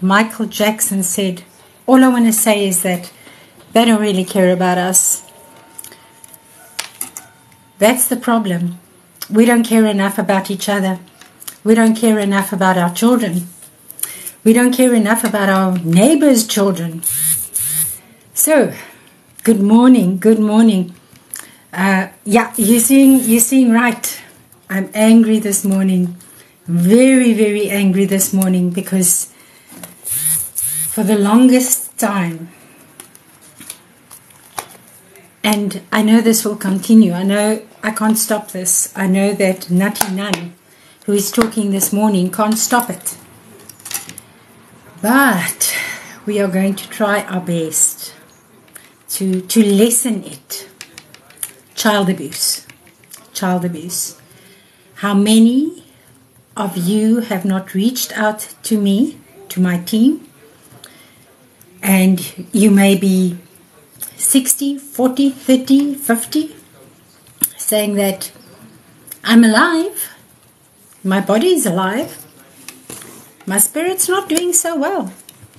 Michael Jackson said, All I want to say is that they don't really care about us. That's the problem. We don't care enough about each other. We don't care enough about our children. We don't care enough about our neighbors' children. So, good morning, good morning. Uh, yeah, you're seeing, you're seeing right. I'm angry this morning. Very, very angry this morning because for the longest time, and I know this will continue. I know I can't stop this. I know that Nutty Nun, who is talking this morning, can't stop it. But we are going to try our best to, to lessen it. Child abuse. Child abuse. How many of you have not reached out to me, to my team? And you may be 60, 40, 30, 50, saying that I'm alive, my body is alive, my spirit's not doing so well,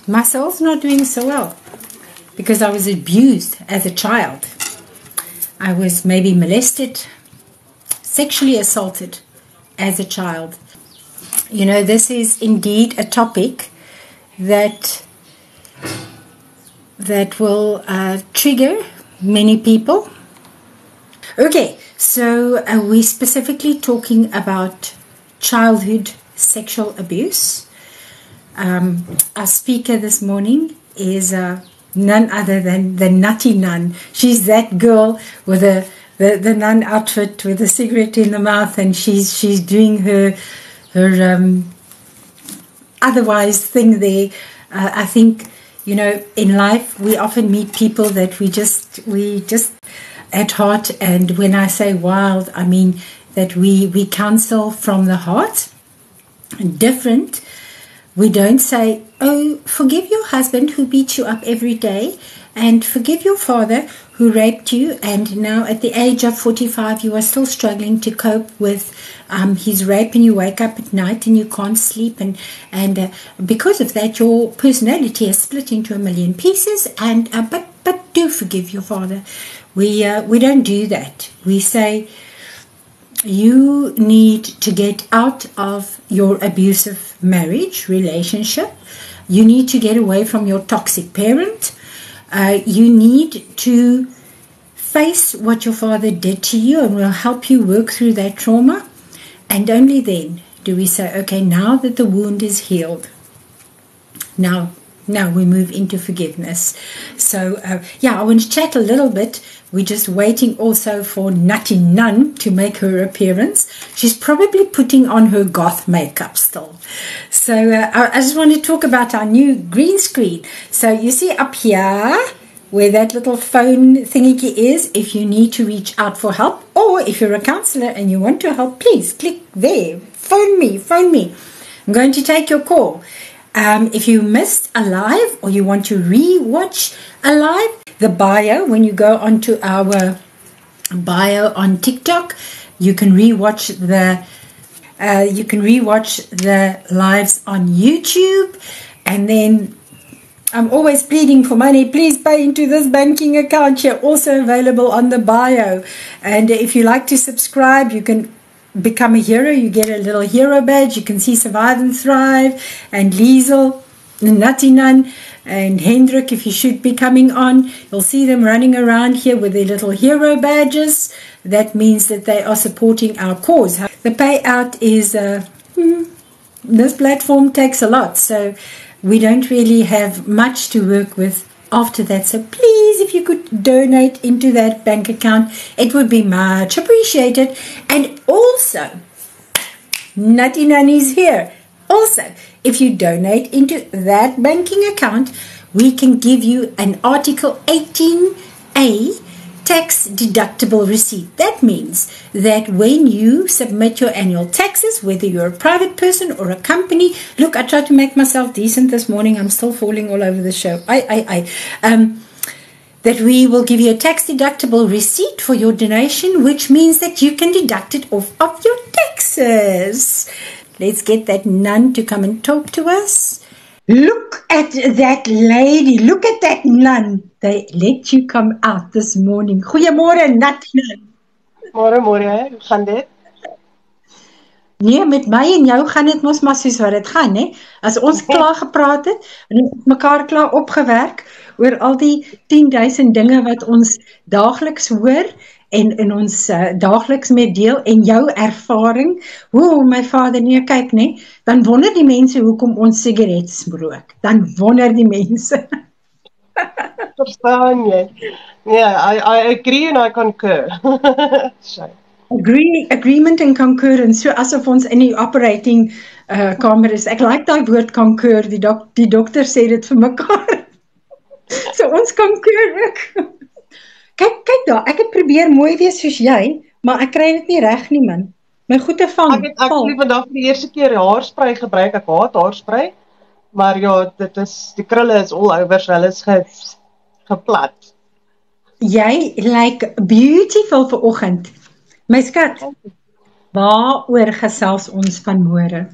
my soul's not doing so well because I was abused as a child. I was maybe molested, sexually assaulted as a child. You know, this is indeed a topic that that will uh, trigger many people. Okay, so uh, we're specifically talking about childhood sexual abuse. Um, our speaker this morning is uh, none other than the Nutty Nun. She's that girl with a the, the nun outfit with a cigarette in the mouth, and she's she's doing her her um, otherwise thing there. Uh, I think you know in life we often meet people that we just we just at heart and when i say wild i mean that we we counsel from the heart. Different we don't say oh forgive your husband who beats you up every day and forgive your father who raped you, and now at the age of 45, you are still struggling to cope with um, his rape, and you wake up at night and you can't sleep, and and uh, because of that, your personality is split into a million pieces. And uh, but but do forgive your father. We uh, we don't do that. We say you need to get out of your abusive marriage relationship. You need to get away from your toxic parent uh, you need to face what your father did to you and we'll help you work through that trauma. And only then do we say, okay, now that the wound is healed, now now we move into forgiveness. So, uh, yeah, I want to chat a little bit. We're just waiting also for Nutty Nun to make her appearance. She's probably putting on her goth makeup still. So, uh, I just want to talk about our new green screen. So, you see up here where that little phone thingy is, if you need to reach out for help, or if you're a counselor and you want to help, please click there. Phone me, phone me. I'm going to take your call. Um, if you missed a live or you want to re-watch a live, the bio, when you go onto our bio on TikTok, you can re-watch the uh, you can re-watch the lives on YouTube, and then I'm always pleading for money. Please pay into this banking account here, also available on the bio. And if you like to subscribe, you can become a hero. You get a little hero badge. You can see Survive and Thrive and Liesel, Nutty Nun, and Hendrik, if you should be coming on. You'll see them running around here with their little hero badges. That means that they are supporting our cause. The payout is, uh, hmm, this platform takes a lot. So we don't really have much to work with after that. So please, if you could donate into that bank account, it would be much appreciated. And also, Nutty Nanny's here. Also, if you donate into that banking account, we can give you an Article 18A tax deductible receipt. That means that when you submit your annual taxes, whether you're a private person or a company, look, I tried to make myself decent this morning. I'm still falling all over the show. I, I, I. Um, that we will give you a tax deductible receipt for your donation, which means that you can deduct it off of your taxes. Let's get that nun to come and talk to us. Look at that lady. Look at that nun. They let you come out this morning. Goeiemôre Nathan. Môre môre, hoe gaan dit? Nee, met my en jou gaan dit mos maar soos wat dit gaan, né? As ons klaar gepraat het en mekaar klaar opgewerk oor al die 10000 dinge wat ons daagliks hoor en in ons uh, daagliks mee deel en jou ervaring, hoe my vader nee kyk, né? Dan wonder die mense hoekom ons sigarette rook. Dan wonder die mense. Verstaan jy? Nee, I I agree and I concur. Shame agree agreement and concurrence so asof ons in die operating uh kamer is ek like daai woord concur die dok die dokter sê dit vir mekaar so ons concur ook kyk kyk daar ek het probeer mooi wees soos jy maar ek kry dit nie reg nie man my goeie van ek het ek het vandag vir die eerste keer haarsprei gebruik ek haat haarsprei maar ja dit is die krulle is al oor so hulle is ge, geplat jy lyk like beautiful vir oggend My skat. Waaroor gesels ons vanmôre?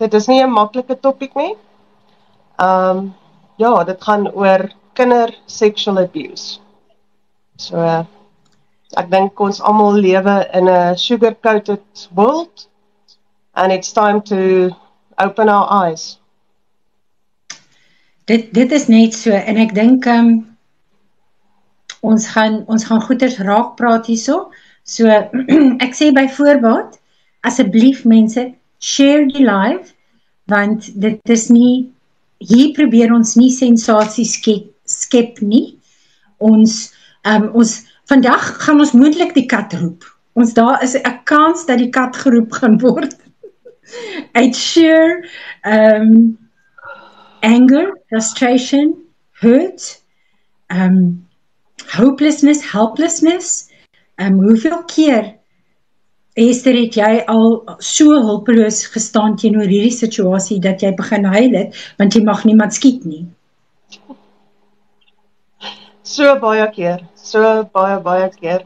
Dit is nie 'n maklike topik nie. Ehm um, ja, dit gaan oor kinder sexual abuse. So ek dink ons almal lewe in 'n sugar coated world and it's time to open our eyes. Dit dit is net so en ek dink um, ons gaan ons gaan goeters raak praat hierso. So ek sê byvoorbeeld asseblief mense share die live want dit is nie hier probeer ons nie sensasie skep skep nie. Ons um, ons vandag gaan ons moontlik die kat roep. Ons daar is 'n kans dat die kat geroep gaan word. I'd share um anger, frustration, hurt, um hopelessness, helplessness. Ehm um, hoeveel keer Esther het jy al so hulpeloos gestaan teenoor hierdie situasie dat jy begin huil het want jy mag niemand skiet nie. So baie keer, so baie baie keer.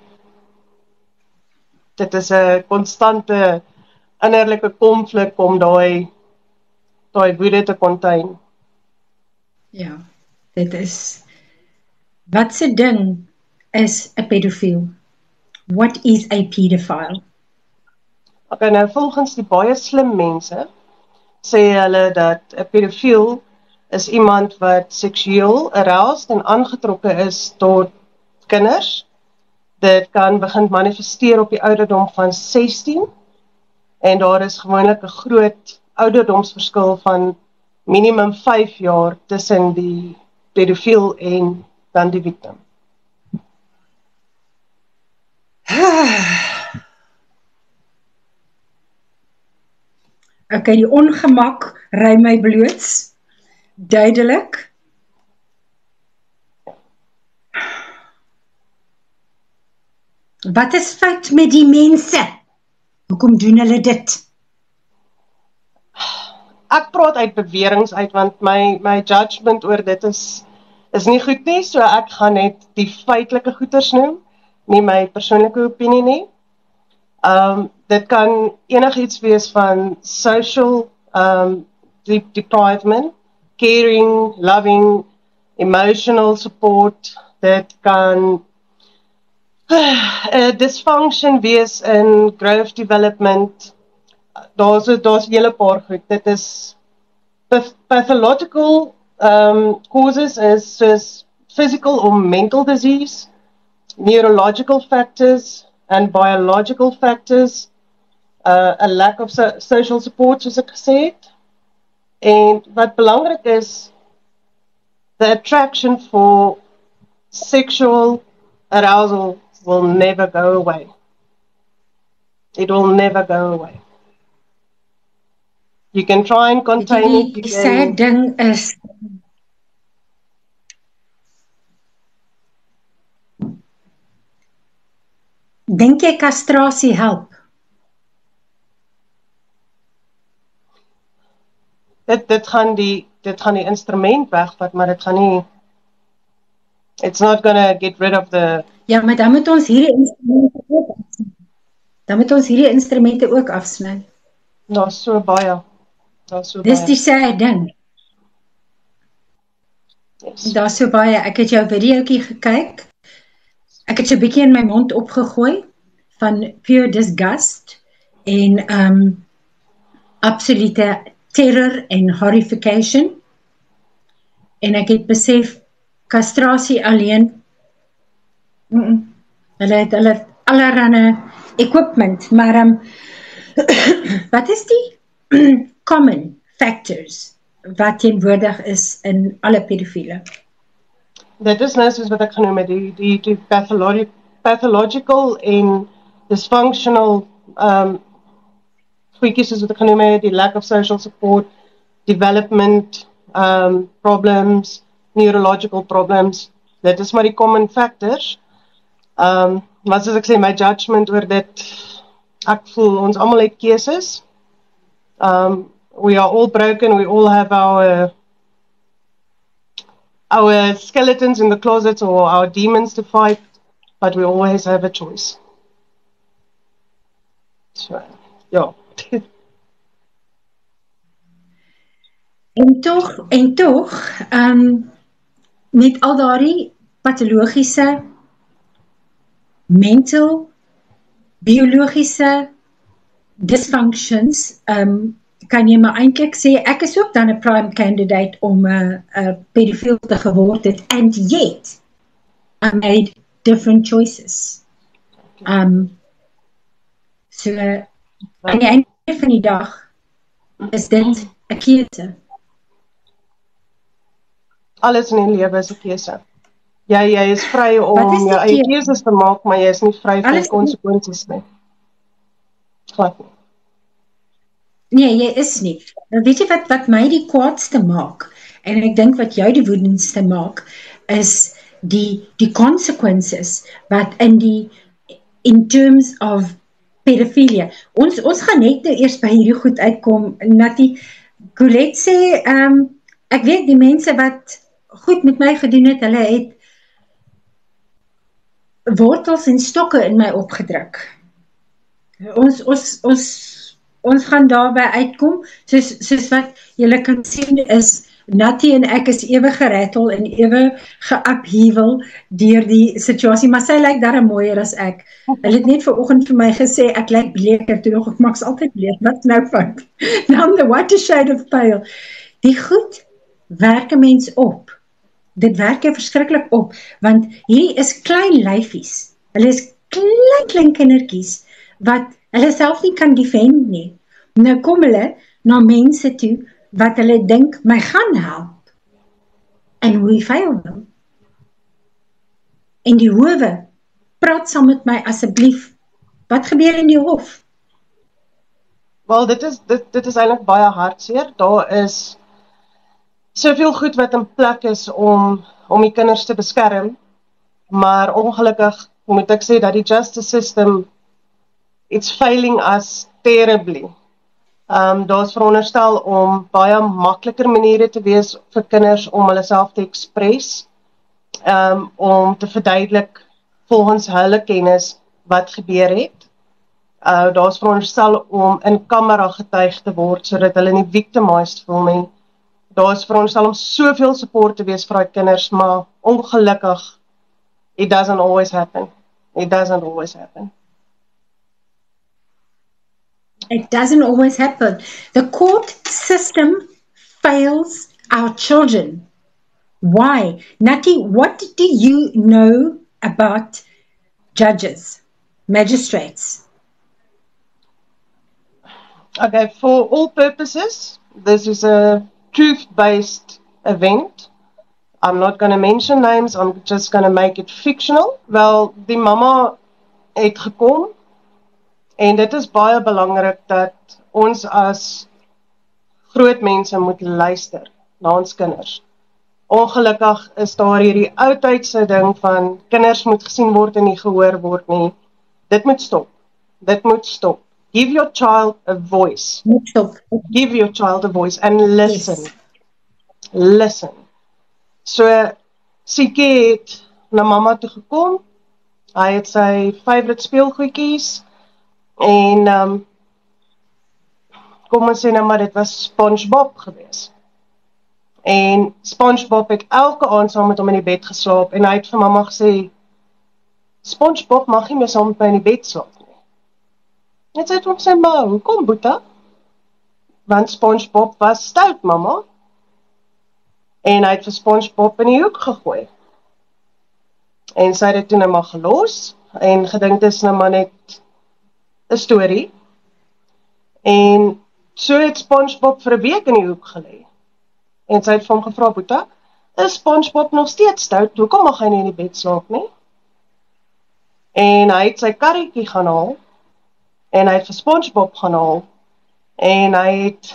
Dit is 'n konstante innerlike konflik om daai daai woede te contain. Ja, dit is Wat se ding is 'n pedofiel? What is a pedophile? Okay, nou volgens die baie slim mense sê hulle dat 'n pedofiel is iemand wat seksueel aroused en aangetrokke is tot kinders. Dit kan begin manifesteer op die ouderdom van 16 en daar is gewoonlik 'n groot ouderdomsverskil van minimum 5 jaar tussen die pedofiel en dan die victim. Okay, die ongemak ry my bloots. Duidelik. Wat is fout met die mense? Hoekom doen hulle dit? Ek praat uit beweringe uit want my my judgement oor dit is is nie goed nie, so ek gaan net die feitelike goeters noem, nie my persoonlike opinie nie. Um dit kan enigiets wees van social um deep deprivement, caring, loving, emotional support that can uh, dysfunction wees in growth development. Daar's daar's 'n hele paar goed. Dit is pathological um, causes is soos physical or mental disease, neurological factors, and biological factors, uh, a lack of so social support, soos ek gesê het. En wat belangrik is, the attraction for sexual arousal will never go away. It will never go away. You can try and contain die, it. Die sad ding is Dink jy kastrasie help? Dit dit gaan die dit gaan die instrument wegvat, maar dit gaan nie It's not going to get rid of the Ja, maar dan moet ons hierdie instrumente ook afsny. Dan moet ons hierdie instrumente ook afsny. Daar's so baie Daar's so Dis baie. dieselfde ding. Yes. Daar's so baie. Ek het jou videoetjie gekyk. Ek het so 'n bietjie in my mond opgegooi van pure disgust en um absolute terror en horrification. En ek het besef kastrasie alleen mm -mm, hulle het hulle allerlei equipment, maar um wat is die common factors wat teenwoordig is in alle pedofiele? Dit is nou soos wat ek genoem het, die die die pathologic pathological en dysfunctional um wat ek genoem het, die lack of social support, development um problems, neurological problems. Dit is die common factors. Um maar my judgement oor dit ek voel ons almal het keuses. Um we are all broken, we all have our our skeletons in the closet or our demons to fight, but we always have a choice. So, ja. En tog en tog, ehm um, met al daardie patologiese mental biologiese dysfunctions, ehm um, kan jy maar eintlik sê ek is ook dan 'n prime candidate om 'n 'n pedofiel te geword het and yet I made different choices. Um so aan die einde van die dag is dit 'n keuse. Alles in die lewe is 'n keuse. Jy jy is vry om is jou eie keuse? keuses te maak, maar jy is nie vry van konsekwensies nie. Glad nie. Nee, jy is nie. Nou weet jy wat wat my die kwaadste maak en ek dink wat jou die woedendste maak is die die consequences wat in die in terms of pedofilia. Ons ons gaan net nou eers by hierdie goed uitkom. Natie Colette sê ehm um, ek weet die mense wat goed met my gedoen het, hulle het wortels en stokke in my opgedruk. Ons ons ons ons gaan daarby uitkom soos soos wat julle kan sien is Natty en ek is ewe gerattel en ewe geupheaval deur die situasie maar sy lyk darem mooier as ek. Hulle het net vanoggend vir my gesê ek lyk bleker toe nog ek maak's altyd bleek. Wat nou van? Now the white shade of pale. Die goed werk 'n mens op. Dit werk jou verskriklik op want hierdie is klein lyfies. Hulle is klein klein kindertjies wat hulle self nie kan defend nie. Nou kom hulle na mense toe wat hulle dink my gaan help. And we fail them. En die howe praat saam met my asseblief. Wat gebeur in die hof? Wel, dit is dit dit is eintlik baie hartseer. Daar is soveel goed wat in plek is om om die kinders te beskerm. Maar ongelukkig moet ek sê dat die justice system it's failing us terribly. Ehm um, daar's veronderstel om baie makliker maniere te wees vir kinders om hulle self te express. Ehm um, om te verduidelik volgens hulle kennis wat gebeur het. Uh daar's veronderstel om in kamera getuig te word sodat hulle nie victimized voel nie. Daar's veronderstel om soveel support te wees vir daai kinders, maar ongelukkig it doesn't always happen. It doesn't always happen. It doesn't always happen. The court system fails our children. Why? Nati, what do you know about judges, magistrates? Okay, for all purposes, this is a truth-based event. I'm not going to mention names, I'm just going to make it fictional. Wel, die mamma het gekom en dit is baie belangrik dat ons as groot mense moet luister na ons kinders. Ongelukkig is daar hierdie ou tydse ding van kinders moet gesien word en nie gehoor word nie. Dit moet stop. Dit moet stop. Give your child a voice. Moet stop. Give your child a voice and listen. Yes. Listen. So Siekie het na mamma toe gekom. Hy het sy favourite speelgoedjies en ehm um, kom ons sê nou maar dit was SpongeBob geweest. En SpongeBob het elke aand saam met hom in die bed geslaap en hy het vir mamma gesê SpongeBob mag nie meer saam met my in die bed slaap nie. Net sê hom sê maar, "Hoekom, Boeta?" Want SpongeBob was stout, mamma. En hy het vir SpongeBob in die hoek gegooi. En sy het dit toe net maar gelos en gedink dit is nou maar net 'n storie. En so het SpongeBob vir 'n week in die hoek gelê. En sy het vir hom gevra, "Boeta, is SpongeBob nog steeds stout? Hoekom mag hy nie in die bed slaap nie?" En hy het sy karretjie gaan haal en hy het vir SpongeBob gaan haal en hy het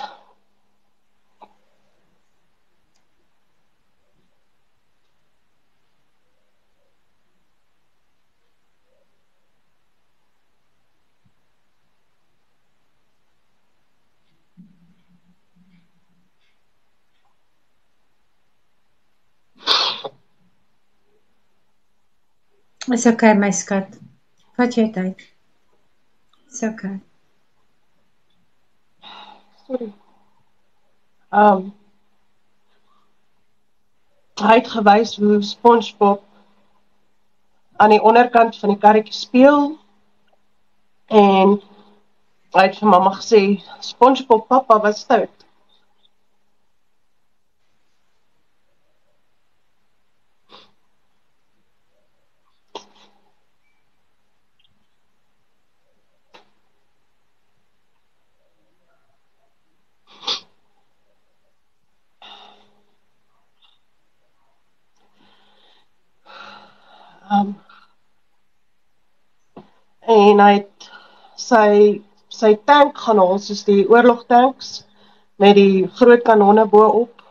Is okay my skat. Vat jy tyd. Is okay. Sorry. Um hy het gewys hoe SpongeBob aan die onderkant van die karretjie speel en hy het vir mamma gesê SpongeBob pappa was stout. Um en hy het sy sy tank gaan haal soos die oorlogtanks met die groot kanonne bo-op.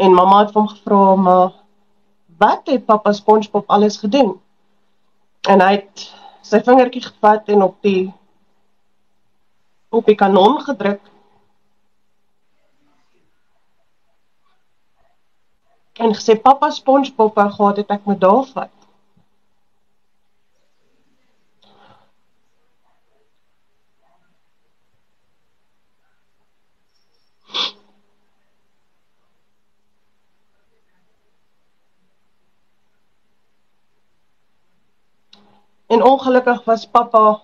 En mamma het hom gevra maar wat het pappa SpongeBob alles gedoen? En hy het sy vingertjie gevat en op die op die kanon gedruk. En gesê pappa SpongeBob wou gehad het ek moet daar vat. En ongelukkig was pappa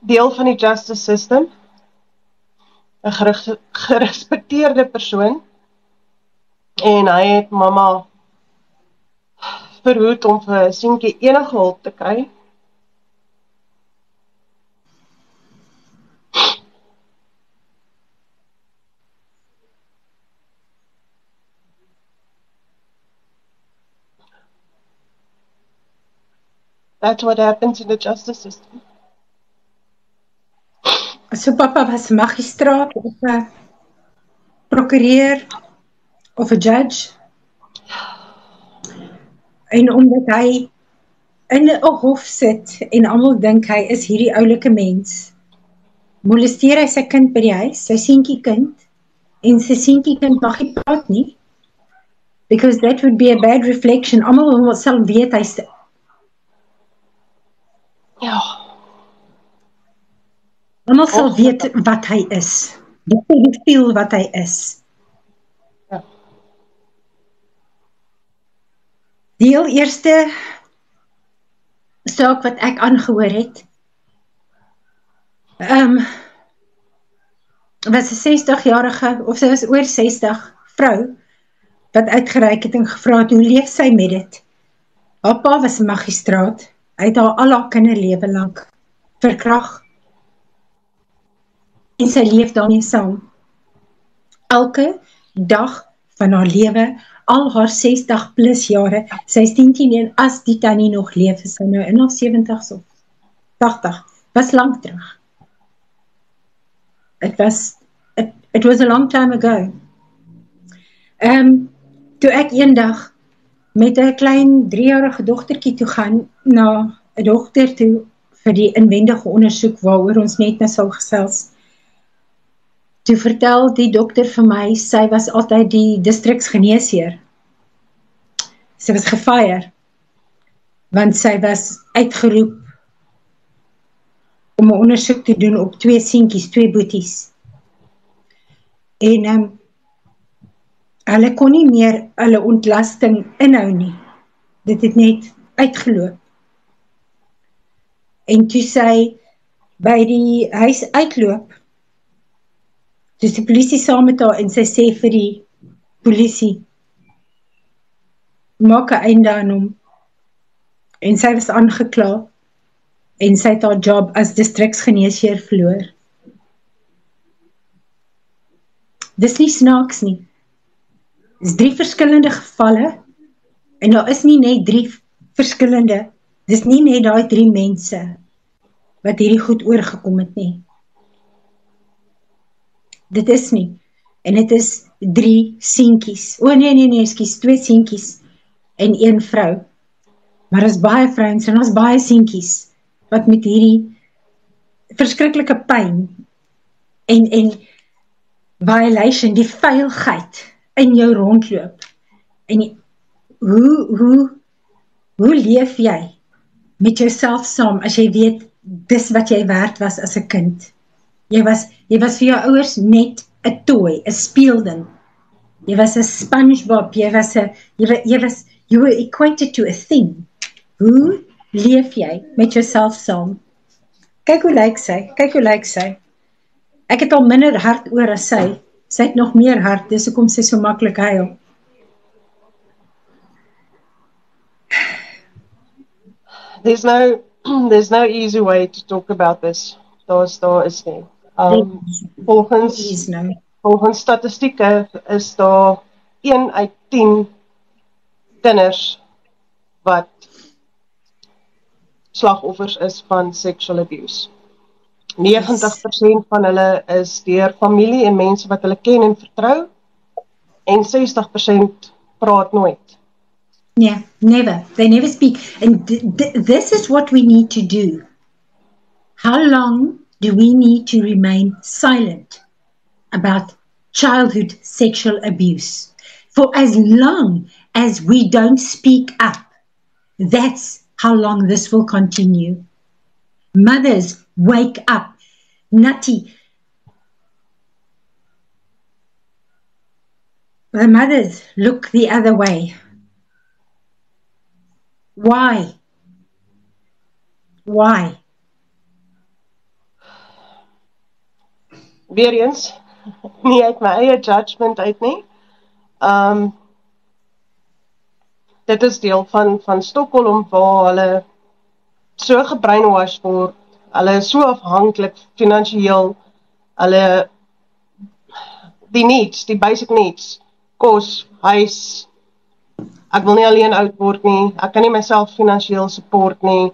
deel van die justice system. 'n gerespekteerde persoon. En hy het mamma verhoed om vir 'n seentjie enige hulp te kry. That's what happens in the justice system. So pappa was magistraat of 'n prokureur of 'n judge. En omdat hy in 'n hof sit en almal dink hy is hierdie oulike mens. Molesteer hy sy kind by die huis, sy seentjie kind en sy seentjie kind mag nie praat nie. Because that would be a bad reflection. Almal sal weet hy's Ja. Almal sal weet wat hy is. Dit is veel wat hy is. Ja. Die heel eerste saak wat ek aangehoor het. Ehm um, was 'n 60-jarige of sy was oor 60 vrou wat uitgereik het en gevra het hoe leef sy met dit. Haar pa was 'n magistraat Hy het haar al haar kinderlewe lank verkrag. En sy leef daarmee saam. Elke dag van haar lewe, al haar 60 plus jare, sy is 10 en as die tannie nog leef, is sy nou in haar 70s of 80. Was lank terug. It was it, it was a long time ago. Ehm um, toe ek eendag met 'n klein 3-jarige dogtertjie toe gaan na 'n dokter toe vir die inwendige ondersoek waaroor ons net nou sou gesels. Toe vertel die dokter vir my sy was altyd die distriksgeneesheer. Sy was gefire want sy was uitgeroep om 'n ondersoek te doen op twee seentjies, twee boeties. En ehm um, hulle kon nie meer hulle ontlasting inhou nie. Dit het net uitgeloop. En toe sy by die huis uitloop, dis die polisie saam met haar en sy sê vir die polisie maak 'n einde aan hom. En sy was aangekla en sy het haar job as distriksgeneesheer verloor. Dis nie snaaks nie. Dis drie verskillende gevalle en daar is nie net drie verskillende. Dis nie net daai drie mense wat hierdie goed oorgekom het nie. Dit is nie. En dit is drie seentjies. O nee nee nee, ekskuus, twee seentjies en een vrou. Maar is baie vrouens en ons baie seentjies wat met hierdie verskriklike pyn en en violation die veiligheid in jou rondloop. En hoe hoe hoe leef jy met jouself saam as jy weet dis wat jy werd was as 'n kind? Jy was jy was vir jou ouers net 'n toy, 'n speelding. Jy was 'n SpongeBob, jy was 'n jy, jy was you were equated to a thing. Hoe leef jy met jouself saam? Kyk hoe lyk sy. Kyk hoe lyk sy. Ek het al minder hart oor as sy. Sy het nog meer hart. Dis hoekom sy so maklik huil. There's no there's no easy way to talk about this. Daar's daar is nie. Um volgens no. volgens statistieke is daar 1 uit 10 kinders wat slagoffers is van sexual abuse. 90% van hulle is deur familie en mense wat hulle ken en vertrou en 60% praat nooit. Yeah, never. They never speak. And th th this is what we need to do. How long do we need to remain silent about childhood sexual abuse? For as long as we don't speak up. That's how long this will continue. Mothers, wake up. Nutty. The mothers look the other way. Why? Why? Weer eens, nie uit my eie judgment uit nie. Um dit is deel van van Stockholm waar hulle so gebrainwash word. Hulle is so afhanklik finansiëel. Hulle die needs, die basic needs, kos, huis. Ek wil nie alleen oud word nie. Ek kan nie myself finansiëel support nie.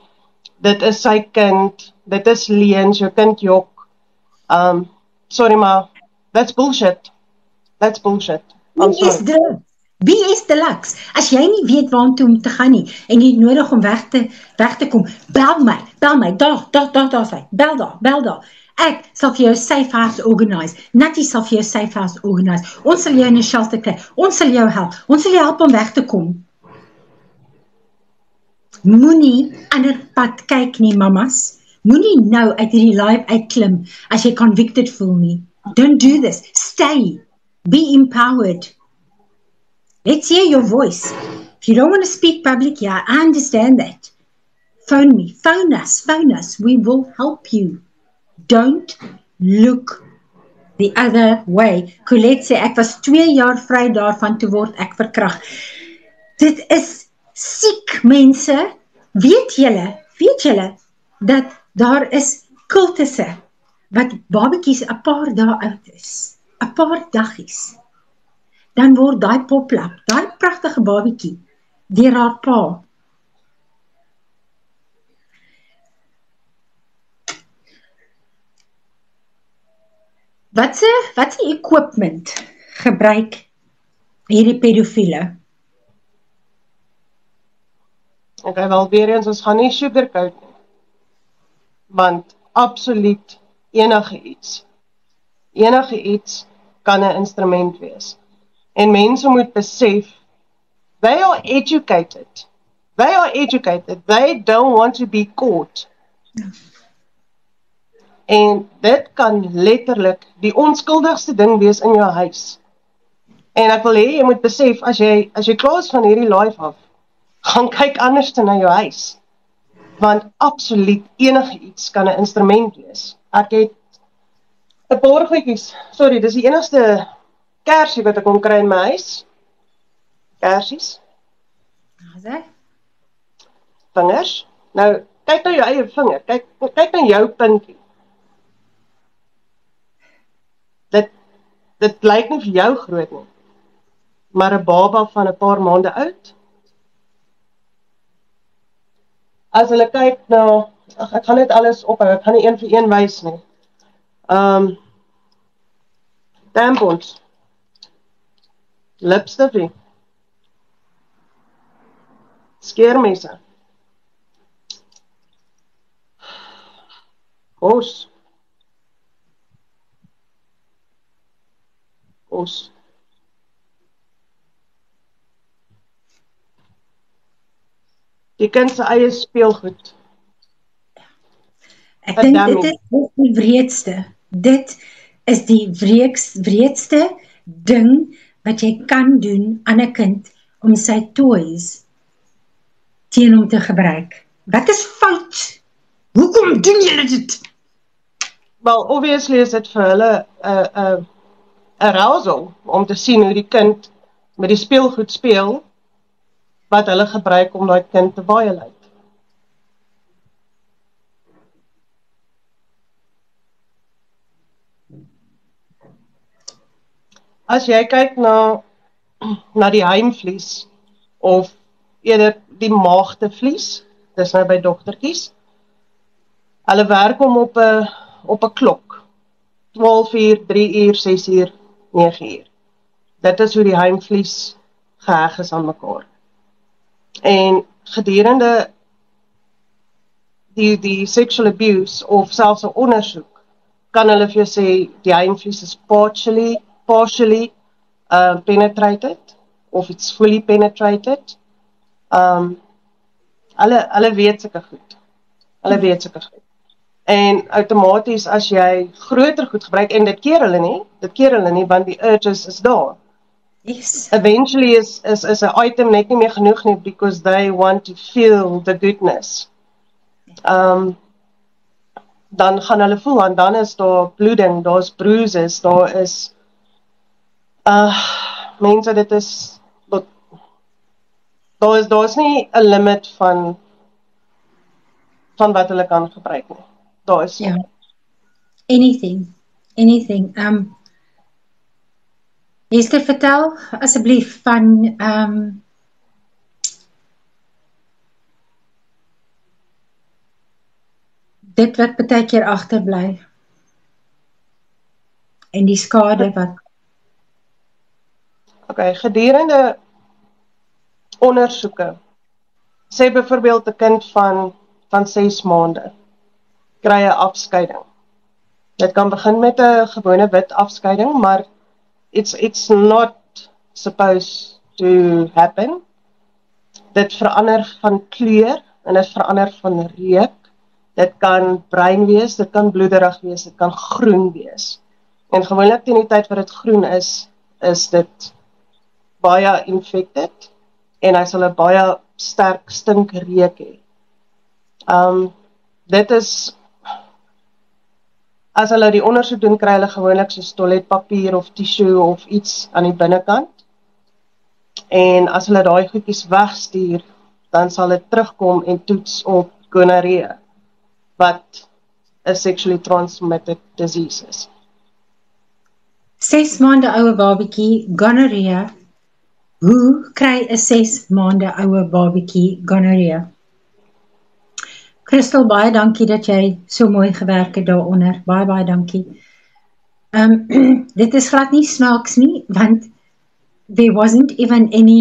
Dit is sy kind. Dit is leen, jou kind jok. Um sorry maar that's bullshit. That's bullshit. I'm sorry. BS Deluxe. As jy nie weet waartoe om te gaan nie en jy nodig om weg te weg te kom, bel my. Bel my. Daar, daar, daar, daar sy. Bel daar, bel daar. Ek sal vir jou safe house organise. Natty sal vir jou safe house organise. Ons sal jou in 'n shelter kry. Ons sal jou help. Ons sal jou help om weg te kom. Moenie ander pad kyk nie, mamas. Moenie nou uit hierdie life uitklim as jy convicted voel nie. Don't do this. Stay. Be empowered. Let's hear your voice. If you don't want to speak public, yeah, I understand that. Phone me, phone us, phone us. We will help you. Don't look the other way. Colette sê ek was 2 jaar vry daarvan te word ek verkrag. Dit is siek mense. Weet julle, weet julle dat daar is kultusse wat babetjies 'n paar dae oud is. 'n Paar daggies dan word daai poplap, daai pragtige babietjie deur haar pa Wat se wat se equipment gebruik hierdie pedofiele? Ek okay, wil weer eens ons gaan nie sugarcoat nie. Want absoluut enige iets enige iets kan 'n instrument wees en mense moet besef they are educated they are educated they don't want to be caught En dit kan letterlik die onskuldigste ding wees in jou huis. En ek wil hê jy moet besef as jy as jy klaar is van hierdie life af, gaan kyk anders na jou huis. Want absoluut enige iets kan 'n instrument wees. Ek het 'n paar goedjies. Sorry, dis die enigste kersie wat ek kon kry in my huis. Kersies. Sê? Vingers. Nou, kyk na jou eie vinger. Kyk kyk na jou pinkie. Dit dit lyk nie vir jou groot nie. Maar 'n baba van 'n paar maande oud. As hulle kyk na ag ek gaan net alles ophou. Ek gaan nie een vir een wys nie. Um tampons. Lipstifie. Skeermesse. Kos. Kos. Die kind se eie speelgoed. Ek dink dit is die wreedste. Dit is die wreeks wreedste ding wat jy kan doen aan 'n kind om sy toys teen hom te gebruik. Wat is fout? Hoekom doen julle dit? Well, obviously is dit vir hulle 'n uh, 'n uh, arousal om te sien hoe die kind met die speelgoed speel wat hulle gebruik om daai kind te violate. As jy kyk na na die heimvlies of eerder die maagdevlies, dis nou by dogtertjies. Hulle werk hom op 'n op 'n klok. 12 uur, 3 uur, 6 uur, 9 uur. Dit is hoe die heimvlies geheg is aan mekaar. En gedurende die die sexual abuse of selfs 'n ondersoek kan hulle vir jou sê die heimvlies is partially partially uh penetrated of it's fully penetrated. Um hulle hulle weet sulke goed. Hulle weet sulke goed. En outomaties as jy groter goed gebruik en dit keer hulle nie, dit keer hulle nie want die urges is daar. Yes. Eventually is is is 'n item net nie meer genoeg nie because they want to feel the goodness. Um dan gaan hulle voel en dan is daar bloeding, daar's bruises, daar is uh mense dit is wat daar is daar's nie 'n limit van van wat hulle kan gebruik nie. Daar is Ja. Anything. Anything. Um Esther, vertel asseblief van um dit wat baie keer agterbly. En die skade wat Okay, gedurende ondersoeke sê byvoorbeeld 'n kind van van 6 maande kry 'n afskeiding. Dit kan begin met 'n gewone wit afskeiding, maar it's it's not supposed to happen. Dit verander van kleur en dit verander van reuk. Dit kan bruin wees, dit kan bloederig wees, dit kan groen wees. En gewoonlik teen die tyd wat dit groen is, is dit baie infected en hy sal 'n baie sterk stinkreuk hê. Um dit is as hulle die ondersoek doen kry hulle gewoonlik so toiletpapier of tissue of iets aan die binnekant. En as hulle daai goedjies wegstuur, dan sal dit terugkom en toets op gonorree wat 'n sexually transmitted disease is. 6 maande oue babatjie gonorrhea. Hoe kry 'n 6 maande oue babatjie gonorrhea? Christel, baie dankie dat jy so mooi gewerk het daaronder. Baie baie dankie. Ehm um, dit is glad nie snaaks nie want there wasn't even any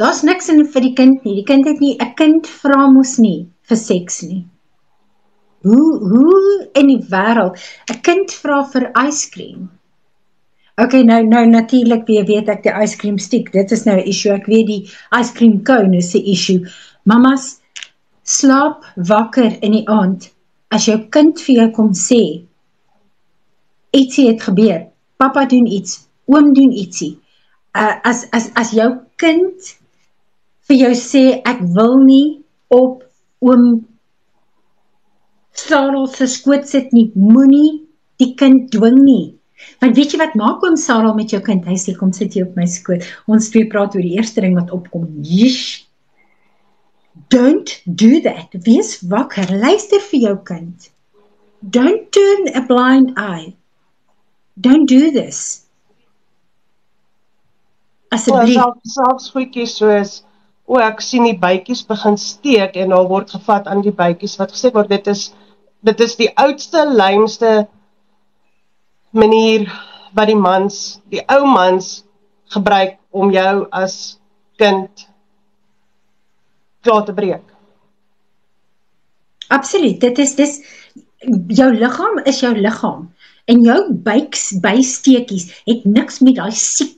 Daar's niks in vir die kind nie. Die kind het nie 'n kind vra mos nie vir seks nie. Hoe hoe in die wêreld 'n kind vra vir yskrem? Okay, nou nou natuurlik weer weet ek die yskrem stiek. Dit is nou 'n issue. Ek weet die yskrem cone is 'n issue. Mamas slaap wakker in die aand as jou kind vir jou kom sê ietsie het gebeur, pappa doen iets, oom doen ietsie. Uh, as as as jou kind vir jou sê ek wil nie op oom Sarah se skoot sit nie, moenie die kind dwing nie. Want weet jy wat maak oom Sarah met jou kind? Hy sê kom sit jy op my skoot. Ons twee praat oor die eerste ding wat opkom. Jish. Don't do that. Wees wakker. Luister vir jou kind. Don't turn a blind eye. Don't do this. Asseblief. Well, selfs goedjies soos o, ek sien die bytjies begin steek en daar word gevat aan die bytjies wat gesê word dit is dit is die oudste lynste manier wat die mans, die ou mans gebruik om jou as kind klaar te breek. Absoluut. Dit is dis jou liggaam is jou liggaam en jou buiks bysteekies het niks met daai siek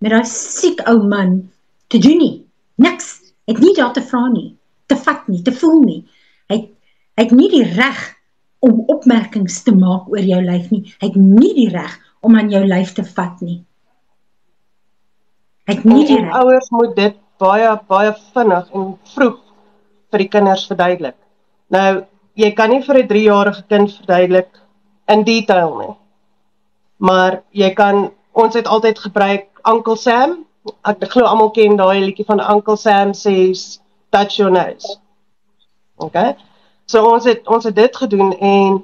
met daai siek ou man te doen nie. Niks. Het nie daar te vra nie, te vat nie, te voel nie. Hy hy het nie die reg om opmerkings te maak oor jou lyf nie. Hy het nie die reg om aan jou lyf te vat nie. Hy het nie die reg. Ouers moet dit baie baie vinnig en vroeg vir die kinders verduidelik. Nou, jy kan nie vir 'n 3-jarige kind verduidelik in detail nie. Maar jy kan ons het altyd gebruik Uncle Sam ek glo almal ken daai liedjie van Uncle Sam says touch your nose. Okay? So ons het ons het dit gedoen en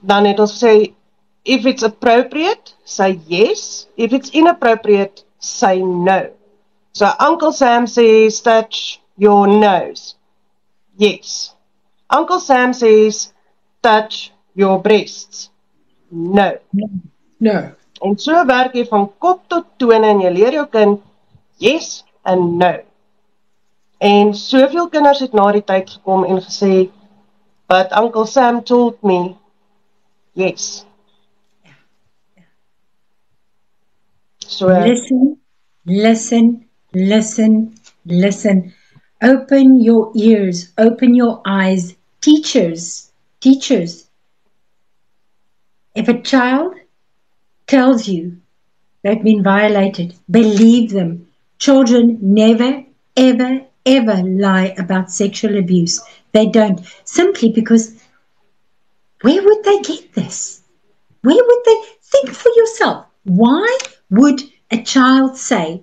dan het ons sê if it's appropriate, say yes. If it's inappropriate, say no. So Uncle Sam says touch your nose. Yes. Uncle Sam says touch your breasts. No. No. En so werk jy van kop tot tone en jy leer jou kind yes en no. En soveel kinders het na die tyd gekom en gesê but Uncle Sam told me yes. So listen, listen, listen, listen. Open your ears, open your eyes. Teachers, teachers. If a child tells you they've been violated, believe them. Children never, ever, ever lie about sexual abuse. They don't. Simply because where would they get this? Where would they think for yourself? Why would a child say,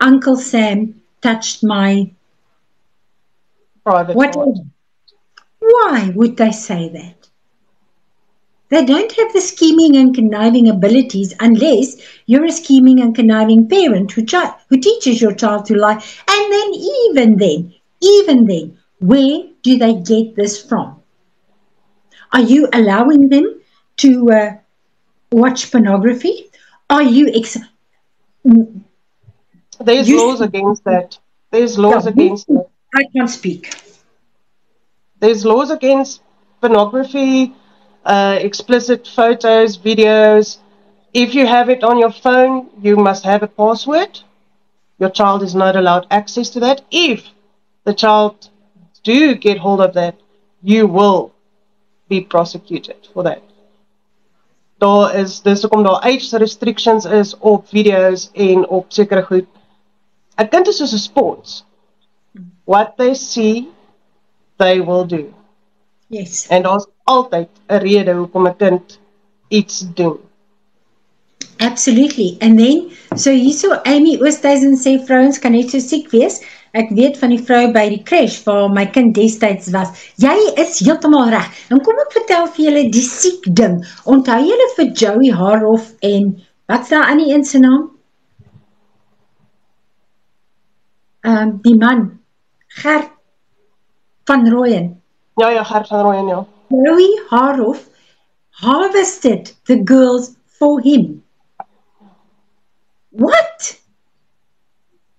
Uncle Sam touched my private whatever? Why would they say that? They don't have the scheming and conniving abilities unless you're a scheming and conniving parent who, chi- who teaches your child to lie. And then, even then, even then, where do they get this from? Are you allowing them to uh, watch pornography? Are you. Ex- There's you laws against that. There's laws no, against that. I can't speak. There's laws against pornography uh, explicit photos, videos. If you have it on your phone, you must have a password. Your child is not allowed access to that. If the child do get hold of that, you will be prosecuted for that. Daar is dis hoekom daar age restrictions is op video's en op sekere goed. 'n Kind is soos 'n spons. What they see, they will do. Yes. En daar's altyd 'n rede hoekom 'n kind iets doen. Absolutely. And then so hierso Amy Oosthuizen sê vrouens kan net so siek wees. Ek weet van die vrou by die crash waar my kind destyds was. Jy is heeltemal reg. En kom ek vertel vir julle die siek ding. Onthou julle vir Joey Harof en wat's daar aan die een se naam? Ehm um, die man Gert van Rooyen. Ja ja, Gert van Rooyen ja. Joey Haroff harvested the girls for him. What?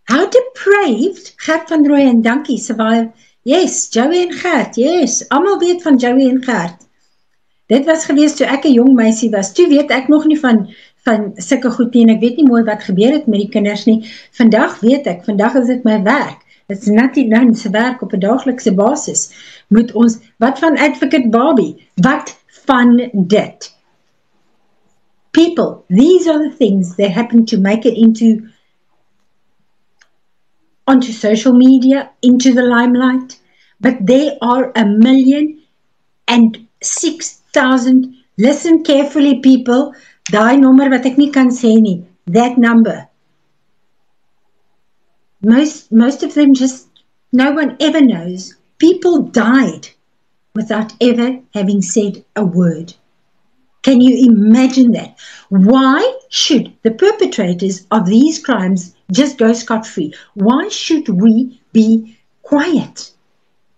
How depraved? Gert van Rooyen, dankie, survive. Yes, Joey en Gert, yes. Almal weet van Joey en Gert. Dit was gewees toe ek 'n jong meisie was. Toe weet ek nog nie van van sulke goed nie en ek weet nie mooi wat gebeur het met die kinders nie. Vandag weet ek, vandag is dit my werk Dit's Natty Dunn se werk op 'n daaglikse basis. Moet ons wat van Advocate Barbie? Wat van dit? People, these are the things that happen to make it into onto social media, into the limelight. But there are a million and six thousand. Listen carefully, people. Daai nommer wat ek nie kan sê nie. That number most most of them just no one ever knows. People died without ever having said a word. Can you imagine that? Why should the perpetrators of these crimes just go scot free? Why should we be quiet?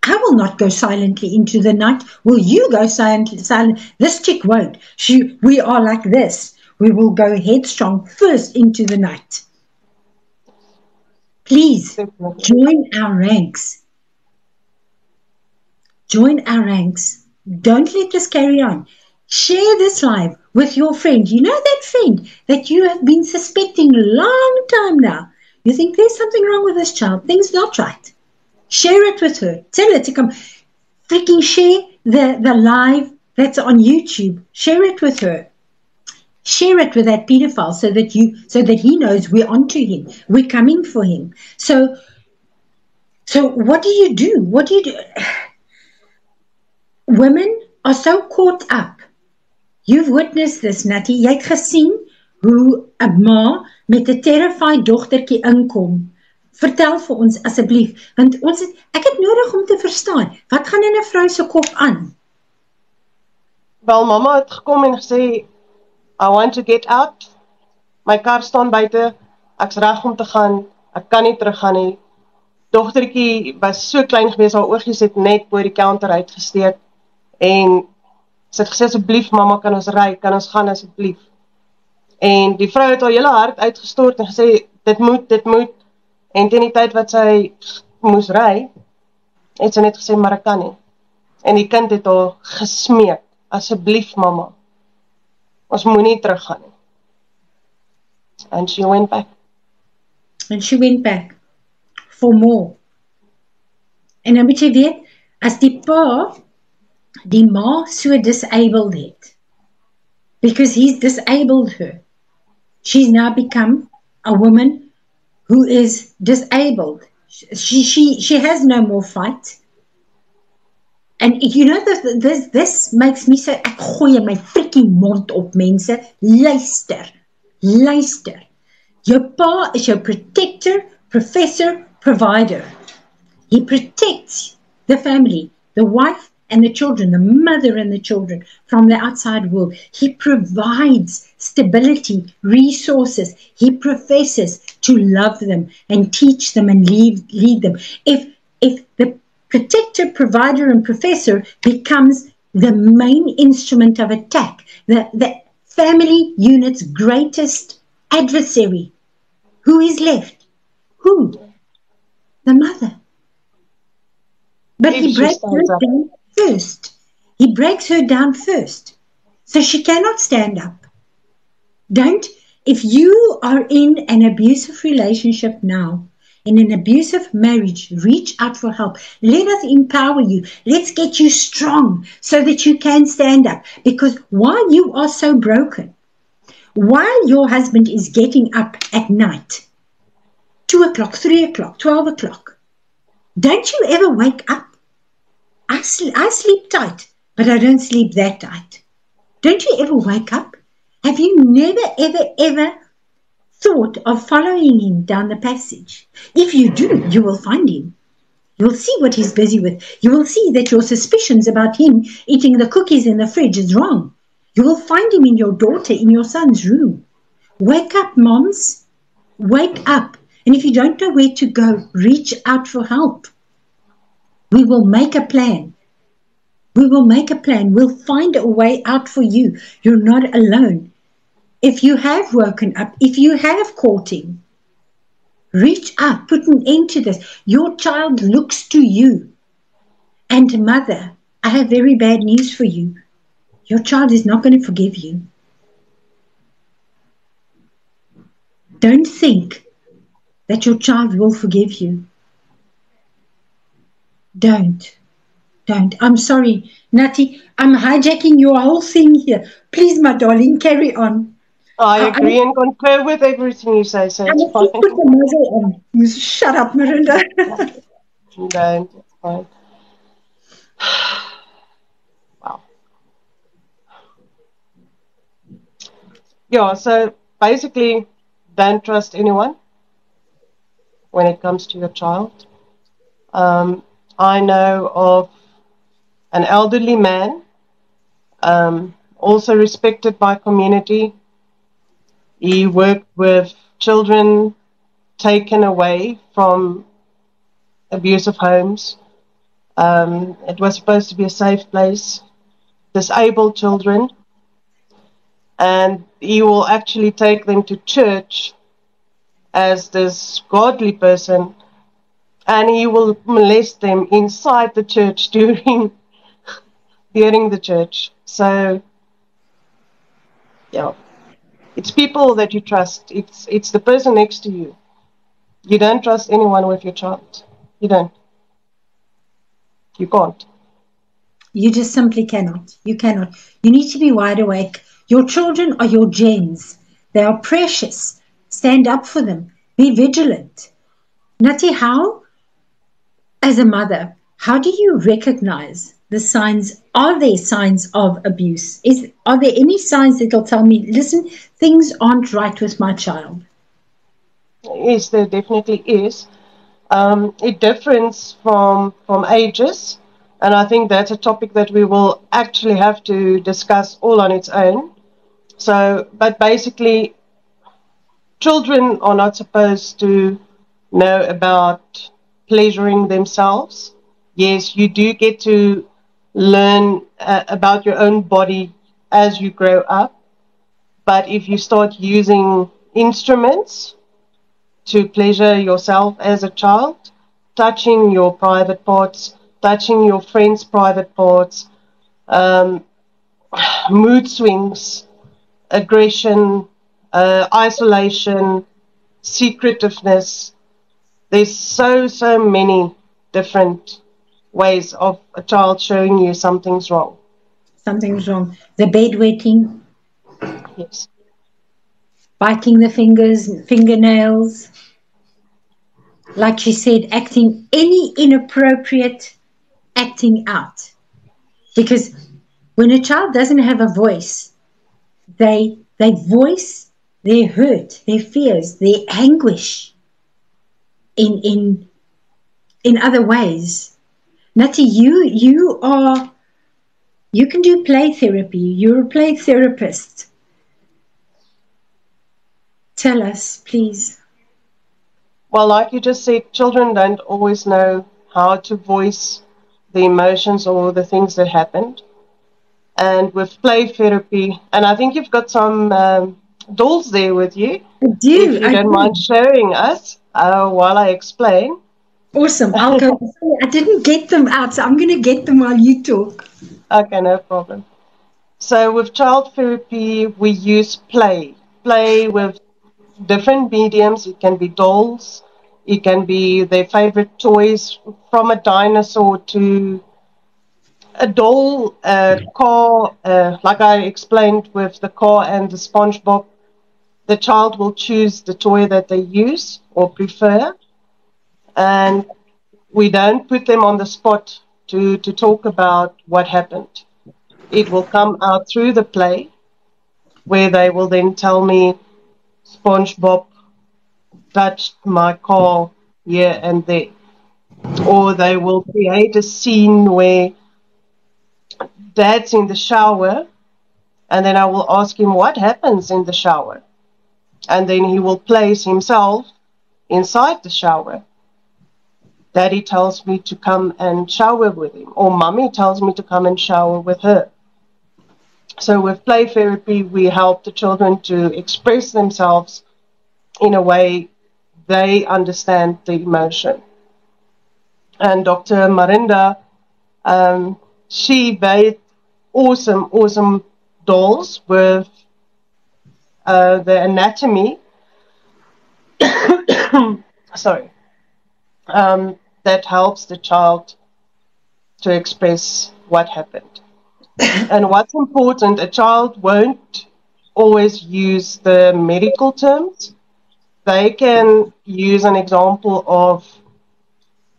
I will not go silently into the night. Will you go silently? Silent? This chick won't. She, we are like this. We will go headstrong first into the night. Please join our ranks. Join our ranks. Don't let this carry on. Share this live with your friend. You know that friend that you have been suspecting a long time now. You think there's something wrong with this child. Things not right. Share it with her. Tell her to come. Freaking share the, the live that's on YouTube. Share it with her share it with that pedophile so that you so that he knows we're onto him. We're coming for him. So so what do you do? What do you do? Women are so caught up. You've witnessed this Natty jy het gesien hoe 'n ma met 'n terrified dogtertjie inkom. Vertel vir ons asseblief want ons het, ek het nodig om te verstaan wat gaan in 'n vrou se kop aan? Wel mamma het gekom en gesê I want to get out. My kar staan buite. Ek's reg om te gaan. Ek kan nie teruggaan nie. Dogtertjie was so klein gewees, haar oogies het net bo die counter uitgesteek en sy het gesê asseblief mamma kan ons ry, kan ons gaan asseblief. En die vrou het haar hele hart uitgestort en gesê dit moet, dit moet. En teen die tyd wat sy moes ry, het sy net gesê maar ek kan nie. En die kind het haar gesmeek, asseblief mamma, Ons moenie teruggaan nie. And she went back. And she went back for more. En dan moet jy weet, as die pa die ma so disabled het, because he's disabled her, she's now become a woman who is disabled. She, she, she has no more fight. And you know this this this makes me say ek gooi my freaking mond op mense. Luister. Luister. Jou pa is jou protector, professor, provider. He protects the family, the wife and the children, the mother and the children from the outside world. He provides stability, resources. He professes to love them and teach them and lead, lead them. If if the protector, provider, and professor becomes the main instrument of attack, the, the family unit's greatest adversary. Who is left? Who? The mother. But if he breaks her up. down first. He breaks her down first. So she cannot stand up. Don't, if you are in an abusive relationship now, in an abusive marriage, reach out for help. Let us empower you. Let's get you strong so that you can stand up. Because while you are so broken, while your husband is getting up at night, two o'clock, three o'clock, 12 o'clock, don't you ever wake up? I, sl- I sleep tight, but I don't sleep that tight. Don't you ever wake up? Have you never, ever, ever thought of following him down the passage. If you do, you will find him. You'll see what he's busy with. You will see that your suspicions about him eating the cookies in the fridge is wrong. You will find him in your daughter, in your son's room. Wake up, moms. Wake up. And if you don't know where to go, reach out for help. We will make a plan. We will make a plan. We'll find a way out for you. You're not alone if you have woken up, if you have caught him, reach up, put an end to this. Your child looks to you. And mother, I have very bad news for you. Your child is not going to forgive you. Don't think that your child will forgive you. don't. Don't. I'm sorry, Natty. I'm hijacking your whole thing here. Please, my darling, carry on. I agree I, and concur with everything you say, so it's fine. Put the muzzle on. You shut up, Marinda. no, it's fine. wow. Yeah, so basically, don't trust anyone when it comes to your child. Um, I know of an elderly man, um, also respected by community. He worked with children taken away from abusive homes. Um, it was supposed to be a safe place, disabled children, and he will actually take them to church as this godly person and he will molest them inside the church during during the church. So yeah. It's people that you trust. It's it's the person next to you. You don't trust anyone with your child. You don't. You can't. You just simply cannot. You cannot. You need to be wide awake. Your children are your gems. They are precious. Stand up for them. Be vigilant. Nati, how as a mother, how do you recognize the signs? Are there signs of abuse? Is are there any signs that'll tell me, listen, things aren't right with my child? Yes, there definitely is. Um, it differs from from ages, and I think that's a topic that we will actually have to discuss all on its own. So, but basically, children are not supposed to know about pleasuring themselves. Yes, you do get to learn uh, about your own body as you grow up. But if you start using instruments to pleasure yourself as a child, touching your private parts, touching your friends' private parts, um, mood swings, aggression, uh, isolation, secretiveness, there's so, so many different ways of a child showing you something's wrong. Something's wrong. The bedwetting. Yes. Biting the fingers, fingernails. Like she said, acting any inappropriate acting out. Because when a child doesn't have a voice, they they voice their hurt, their fears, their anguish in in in other ways. Nati, you you are you can do play therapy. You're a play therapist. Tell us, please. Well, like you just said, children don't always know how to voice the emotions or the things that happened. And with play therapy, and I think you've got some um, dolls there with you. I do. If you I don't do. mind showing us uh, while I explain. Awesome. I'll go. I didn't get them out, so I'm going to get them while you talk. Okay, no problem. So with child therapy, we use play. Play with different mediums. It can be dolls. It can be their favorite toys, from a dinosaur to a doll, a car. Uh, like I explained with the car and the SpongeBob, the child will choose the toy that they use or prefer. And we don't put them on the spot to, to talk about what happened. It will come out through the play where they will then tell me SpongeBob touched my car here and there. Or they will create a scene where dad's in the shower and then I will ask him what happens in the shower. And then he will place himself inside the shower. Daddy tells me to come and shower with him, or mummy tells me to come and shower with her. So, with play therapy, we help the children to express themselves in a way they understand the emotion. And Dr. Marinda, um, she made awesome, awesome dolls with uh, the anatomy sorry, um, that helps the child to express what happened. and what's important, a child won't always use the medical terms. They can use an example of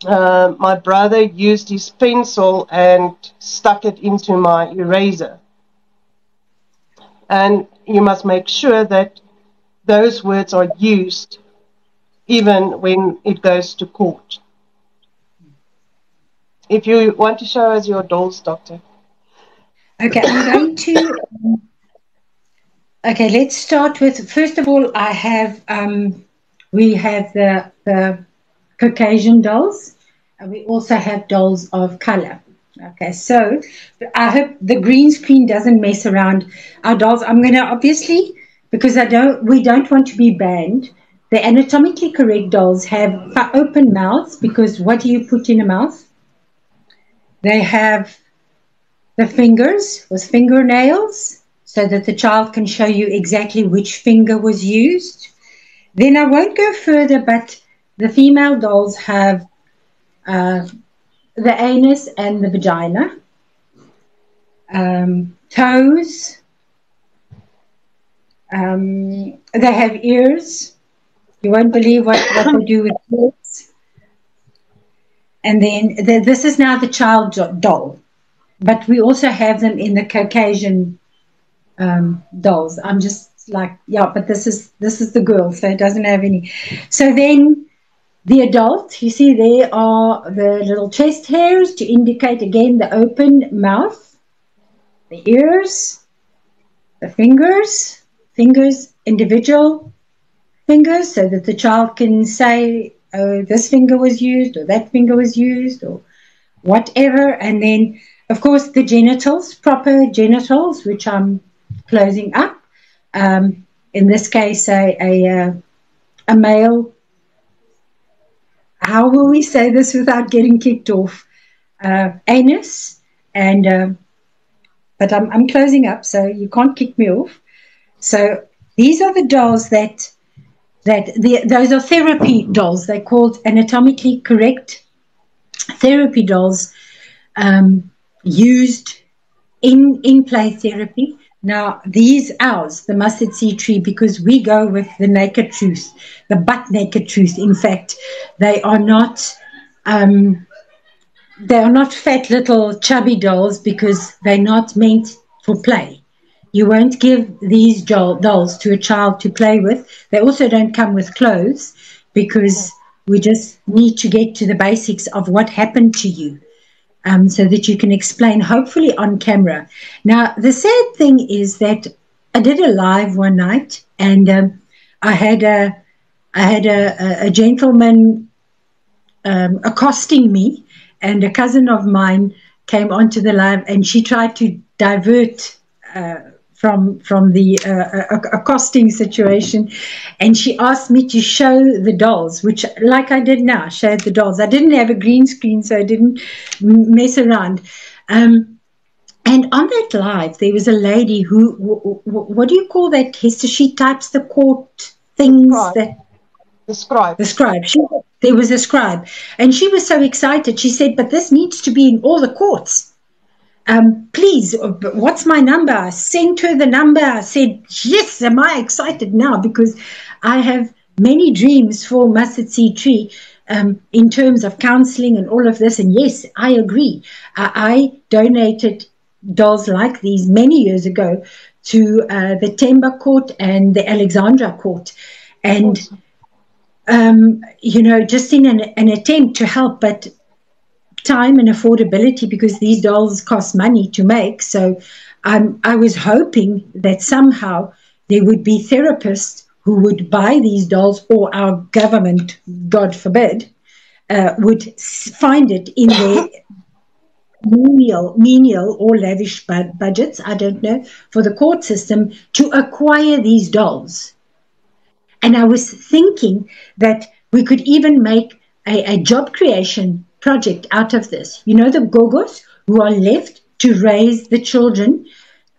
uh, my brother used his pencil and stuck it into my eraser. And you must make sure that those words are used even when it goes to court. If you want to show us your dolls, Doctor. Okay, I'm going to. Okay, let's start with. First of all, I have. Um, we have the the Caucasian dolls. And we also have dolls of color. Okay, so I hope the green screen doesn't mess around our dolls. I'm going to obviously because I don't. We don't want to be banned. The anatomically correct dolls have open mouths because what do you put in a mouth? They have the fingers with fingernails so that the child can show you exactly which finger was used. Then I won't go further, but the female dolls have uh, the anus and the vagina, um, toes, um, they have ears. You won't believe what, what they do with ears. And then the, this is now the child doll but we also have them in the Caucasian um, dolls. I'm just like, yeah, but this is this is the girl, so it doesn't have any. So then the adult, you see, there are the little chest hairs to indicate again the open mouth, the ears, the fingers, fingers, individual fingers, so that the child can say, oh, this finger was used, or that finger was used, or whatever, and then of course, the genitals, proper genitals, which I'm closing up. Um, in this case, a, a, uh, a male. How will we say this without getting kicked off? Uh, anus and uh, but I'm, I'm closing up, so you can't kick me off. So these are the dolls that that the, those are therapy dolls. They're called anatomically correct therapy dolls. Um, used in in play therapy. Now, these ours, the mustard seed tree, because we go with the naked truth, the butt naked truth. In fact, they are not um, they are not fat little chubby dolls because they're not meant for play. You won't give these dolls to a child to play with. They also don't come with clothes because we just need to get to the basics of what happened to you um, so that you can explain, hopefully on camera. Now, the sad thing is that I did a live one night, and um, I had a I had a, a gentleman um, accosting me, and a cousin of mine came onto the live, and she tried to divert. Uh, from from the uh, accosting situation, and she asked me to show the dolls, which like I did now, showed the dolls. I didn't have a green screen, so I didn't mess around. Um, and on that live, there was a lady who, what do you call that, Hester? She types the court things scribe. that. The scribe. The scribe. She, there was a scribe. And she was so excited. She said, but this needs to be in all the courts um, please, what's my number? I sent her the number. I said, yes, am I excited now? Because I have many dreams for Mustard Seed Tree um, in terms of counseling and all of this. And yes, I agree. Uh, I donated dolls like these many years ago to uh, the Temba Court and the Alexandra Court. And, um, you know, just in an, an attempt to help, but time and affordability because these dolls cost money to make. So um, I was hoping that somehow there would be therapists who would buy these dolls, or our government, God forbid, uh, would find it in their menial, menial or lavish budgets, I don't know, for the court system to acquire these dolls. And I was thinking that we could even make a, a job creation project out of this. You know, the gogos who are left to raise the children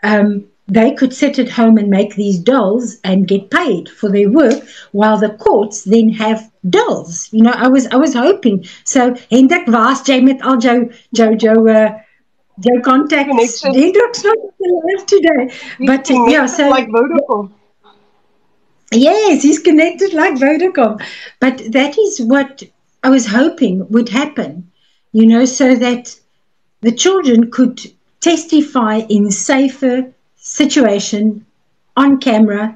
um, they could sit at home and make these dolls and get paid for their work while the courts then have dolls. You know, I was I was hoping. So Hendrik was jy met al jou jou jou uh jou contacts. Hendrik's not alive today. But yeah, so like Vodacom. Yes, he's connected like Vodacom. But that is what I was hoping would happen, you know, so that the children could testify in safer situation on camera.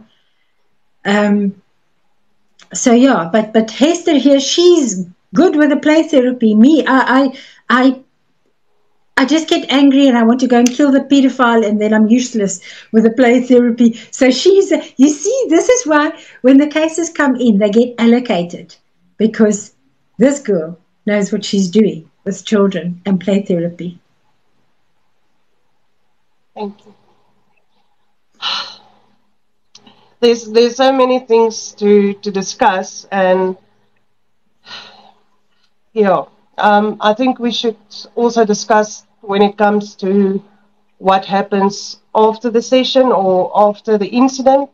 Um, so yeah, but but Hester here, she's good with the play therapy. Me, I, I, I, I just get angry and I want to go and kill the pedophile, and then I'm useless with the play therapy. So she's, you see, this is why when the cases come in, they get allocated because this girl knows what she's doing with children and play therapy. Thank you. There's there's so many things to, to discuss and yeah, um, I think we should also discuss when it comes to what happens after the session or after the incident.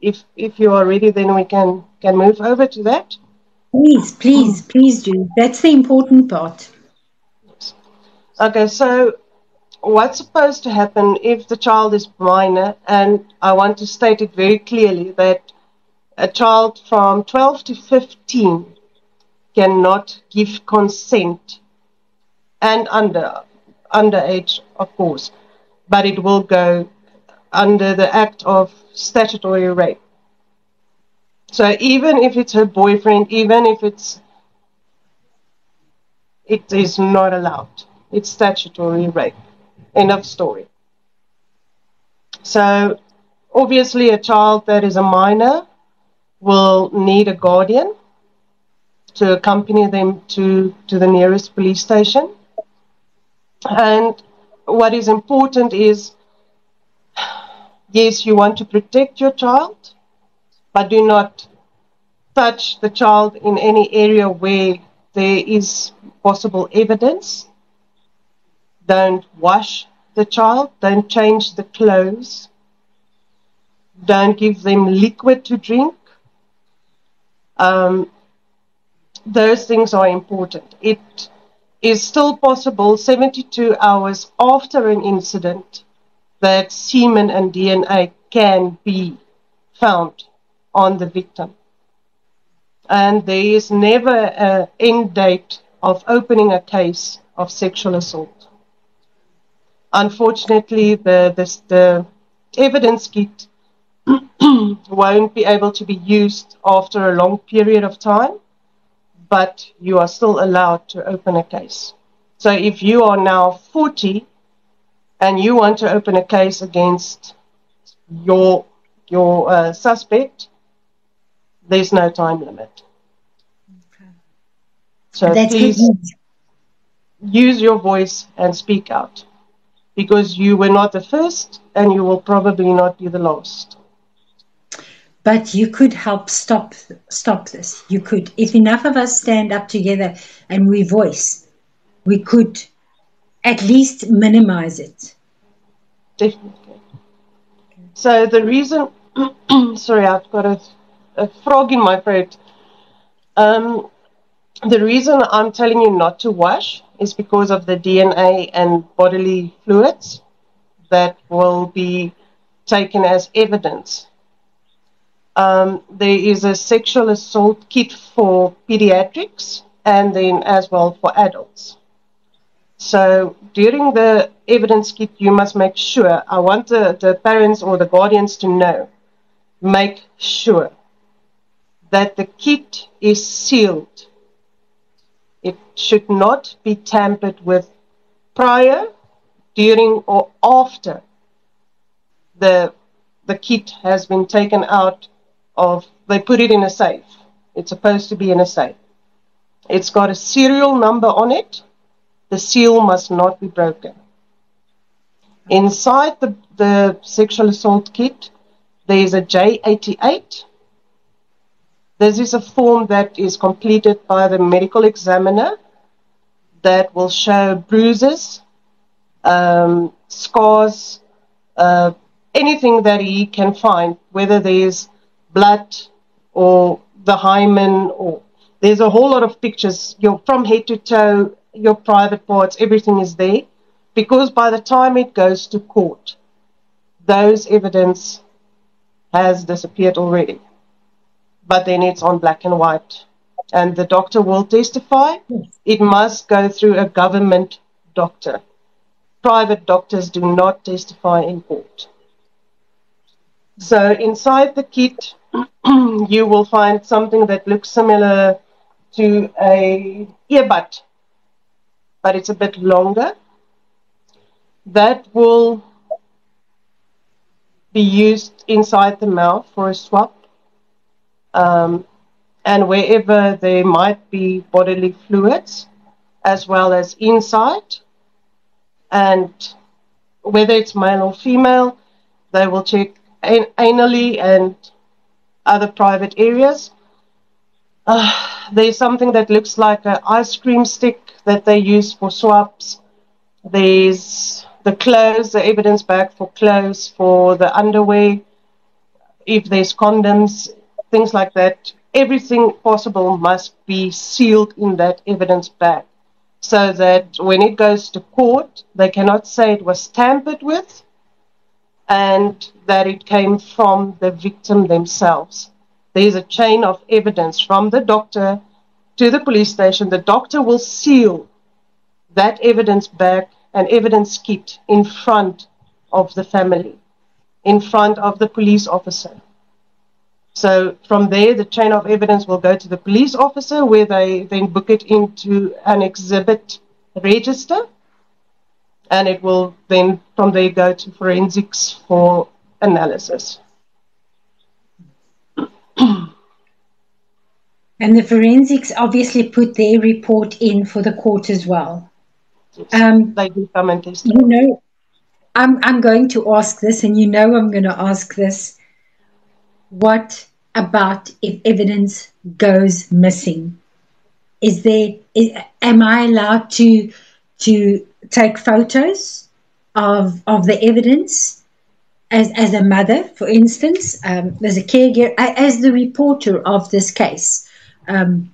If if you are ready, then we can can move over to that. Please, please, oh. please do. That's the important part. Okay, so what's supposed to happen if the child is minor, and I want to state it very clearly that a child from 12 to 15 cannot give consent and under underage, of course, but it will go under the act of statutory rape. So even if it's her boyfriend, even if it's it is not allowed. It's statutory rape. End of story. So, obviously, a child that is a minor will need a guardian to accompany them to, to the nearest police station. And what is important is yes, you want to protect your child, but do not touch the child in any area where there is possible evidence don't wash the child, don't change the clothes, don't give them liquid to drink. Um, those things are important. It is still possible 72 hours after an incident that semen and DNA can be found on the victim. And there is never an end date of opening a case of sexual assault unfortunately, the, the, the evidence kit won't be able to be used after a long period of time, but you are still allowed to open a case. So if you are now 40 and you want to open a case against your your uh, suspect, there's no time limit. Okay. So That's please use your voice and speak out because you were not the first and you will probably not be the last. But you could help stop stop this. You could, if enough of us stand up together and we voice, we could at least minimize it. Definitely. So the reason, sorry, I've got a, a frog in my throat. Um, the reason I'm telling you not to wash is because of the DNA and bodily fluids that will be taken as evidence. Um, there is a sexual assault kit for pediatrics and then as well for adults. So during the evidence kit, you must make sure, I want the, the parents or the guardians to know, make sure that the kit is sealed it should not be tampered with prior, during, or after the the kit has been taken out of. They put it in a safe. It's supposed to be in a safe. It's got a serial number on it. The seal must not be broken. Inside the, the sexual assault kit, there is a J88 this is a form that is completed by the medical examiner that will show bruises, um, scars, uh, anything that he can find, whether there's blood or the hymen or there's a whole lot of pictures, your from head to toe, your private parts, everything is there. Because by the time it goes to court, those evidence has disappeared already. But then it's on black and white. And the doctor will testify. Hmm. It must go through a government doctor. Private doctors do not testify in court. So inside the kit, you will find something that looks similar to a earbud, but it's a bit longer. That will be used inside the mouth for a swab. Um, and wherever there might be bodily fluids, as well as inside, and whether it's male or female, they will check an- anally and other private areas. Uh, there's something that looks like an ice cream stick that they use for swabs. There's the clothes, the evidence bag for clothes, for the underwear, if there's condoms, things like that. Everything possible must be sealed in that evidence bag so that when it goes to court, they cannot say it was tampered with and that it came from the victim themselves. There's a chain of evidence from the doctor to the police station. The doctor will seal that evidence bag and evidence kit in front of the family, in front of the police officer. So from there, the chain of evidence will go to the police officer, where they then book it into an exhibit register, and it will then from there go to forensics for analysis. And the forensics obviously put their report in for the court as well. Um, they do come and. You know, I'm I'm going to ask this, and you know I'm going to ask this. What about if evidence goes missing? Is there? Is, am I allowed to to take photos of of the evidence as as a mother, for instance, um, as a caregiver, as the reporter of this case? um,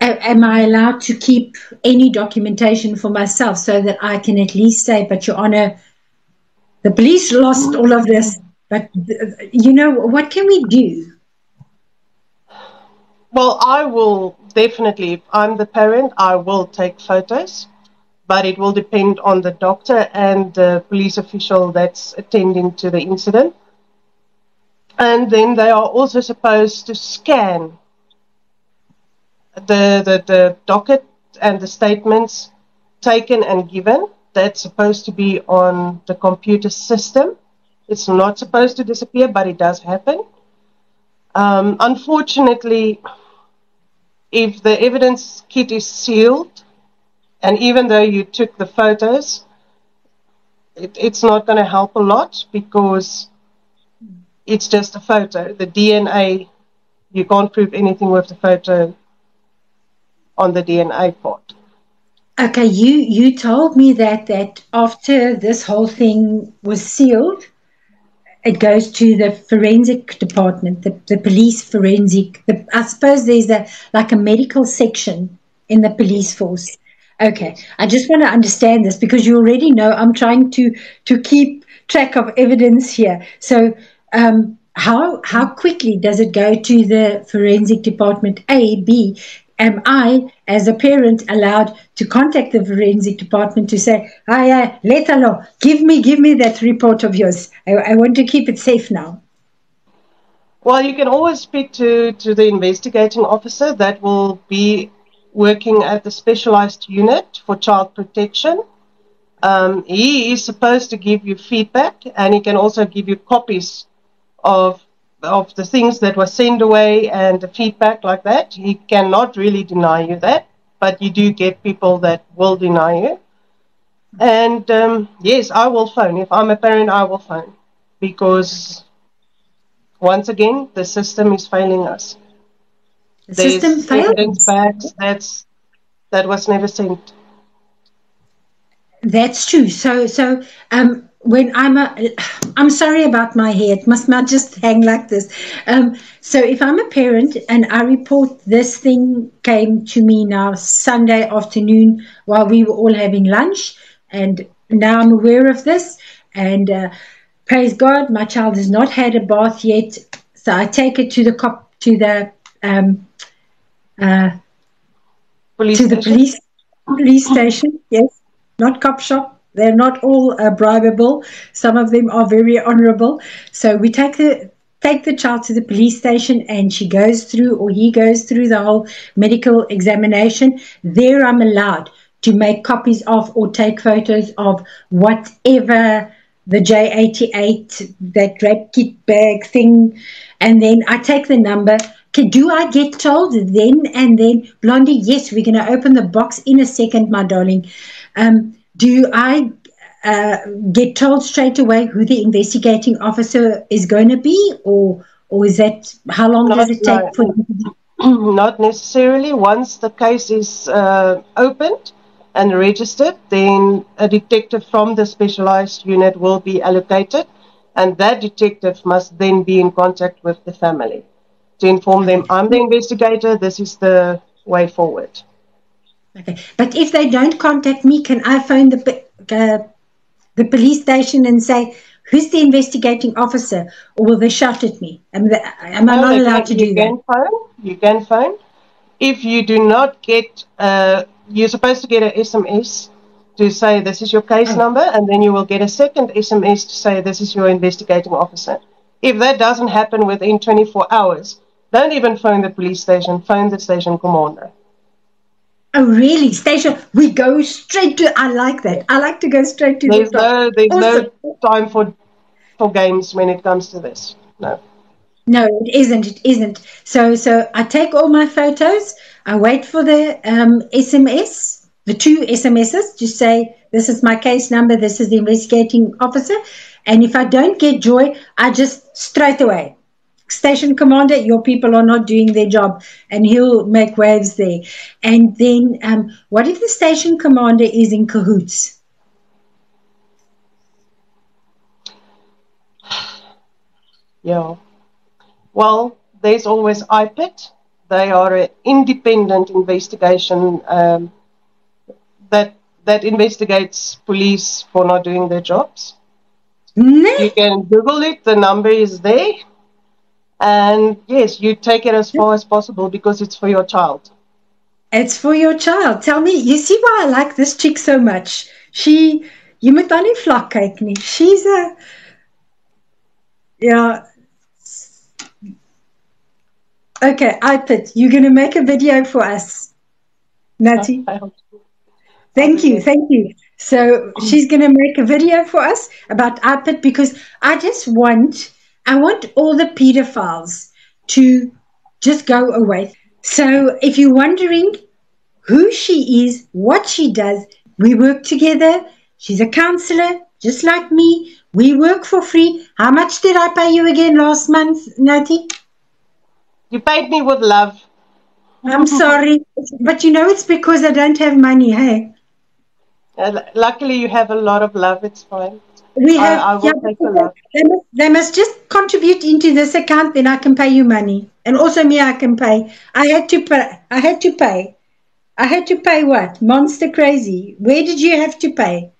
am I allowed to keep any documentation for myself so that I can at least say, but Your Honor, the police lost all of this, but you know, what can we do? Well, I will definitely, if I'm the parent, I will take photos, but it will depend on the doctor and the police official that's attending to the incident. And then they are also supposed to scan the, the, the docket and the statements taken and given. That's supposed to be on the computer system. It's not supposed to disappear, but it does happen. Um, unfortunately, if the evidence kit is sealed, and even though you took the photos, it, it's not going to help a lot because it's just a photo. The DNA, you can't prove anything with the photo on the DNA part. Okay, you you told me that that after this whole thing was sealed, it goes to the forensic department, the, the police forensic. The, I suppose there's a like a medical section in the police force. Okay, I just want to understand this because you already know I'm trying to to keep track of evidence here. So um, how how quickly does it go to the forensic department? A, B. Am I, as a parent, allowed to contact the forensic department to say, "Hi, uh, Letalo, give me give me that report of yours. I, I want to keep it safe now." Well, you can always speak to, to the investigating officer that will be working at the specialized unit for child protection. Um, he is supposed to give you feedback and he can also give you copies of of the things that were sent away and the feedback like that. He cannot really deny you that, but you do get people that will deny you. And um, yes, I will phone. If I'm a parent, I will phone because once again, the system is failing us. The There's system fails. Bags that's that was never sent. That's true. So, so um, when I'm a, I'm sorry about my hair. It must not just hang like this. Um, so if I'm a parent and I report this thing came to me now Sunday afternoon while we were all having lunch, and now I'm aware of this, and uh, praise God, my child has not had a bath yet. So I take it to the cop to the um, uh, Police to the station? police police station. Yes, not cop shop. They're not all uh, bribable. Some of them are very honourable. So we take the take the child to the police station, and she goes through, or he goes through the whole medical examination. There, I'm allowed to make copies of or take photos of whatever the J88, that rape kit bag thing, and then I take the number. Can, do I get told then and then, Blondie? Yes, we're going to open the box in a second, my darling. Um, do I uh, get told straight away who the investigating officer is going to be, or or is that how long Not- does it take no. for them to be Not necessarily. Once the case is uh, opened and registered, then a detective from the specialized unit will be allocated, and that detective must then be in contact with the family to inform them, I'm the investigator, this is the way forward. Okay, but if they don't contact me, can I phone the uh, the police station and say who's the investigating officer, or will they shout at me? Am, the, am I not allowed can- to you do that? can phone. You can phone. If you do not get, uh, you're supposed to get an SMS to say this is your case Oh. number, and then you will get a second SMS to say this is your investigating officer. If that doesn't happen within 24 hours, don't even phone the police station. Phone the station commander. Oh, really? Station? We go straight to. I like that. I like to go straight to There's the no, there's Awesome. no time for for games when it comes to this. No. No, it isn't. It isn't. So, so I take all my photos. I wait for the um, SMS, the two SMSs, to say this is my case number. This is the investigating officer. And if I don't get joy, I just straight away. Station commander, your people are not doing their job, and he'll make waves there. And then, um, what if the station commander is in cahoots? Yeah. Well, there's always IPID. They are an independent investigation um, that that investigates police for not doing their jobs. No. You can Google it. The number is there. And yes, you take it as far as possible because it's for your child. It's for your child. Tell me, you see why I like this chick so much? She, you moet dan nie vlak kyk nie. She's a, yeah. Okay, iPad, you're going to make a video for us. Natty, I hope so. thank you, thank you. So she's going to make a video for us about iPad because I just want, I want all the pedophiles to just go away. So if you're wondering who she is, what she does, we work together. She's a counselor, just like me. We work for free. How much did I pay you again last month, Natty? You paid me with love. I'm sorry, but you know it's because I don't have money. Hey, Uh, luckily, you have a lot of love. It's fine. We have. I will take the love. They must, they must just contribute into this account, then I can pay you money, and also me, I can pay. I had to pay. I had to pay. I had to pay what? Monster crazy. Where did you have to pay?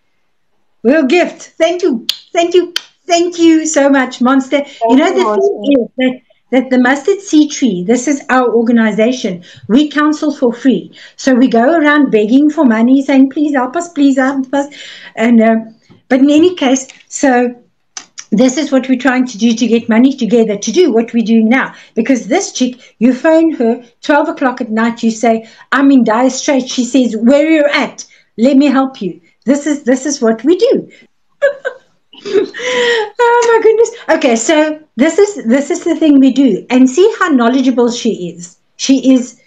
Well, gift. Thank you. Thank you. Thank you so much, Monster. you know, the thing is that, that the Mustard Seed Tree, this is our organization. We counsel for free. So we go around begging for money, saying, please help us, please help us. And, uh, but in any case, so this is what we're trying to do to get money together to do what we're doing now. Because this chick, you phone her 12 o'clock at night, you say, I'm in dire straits. She says, Where are you're at, let me help you. This is this is what we do. oh my goodness. Okay, so this is this is the thing we do. And see how knowledgeable she is. She is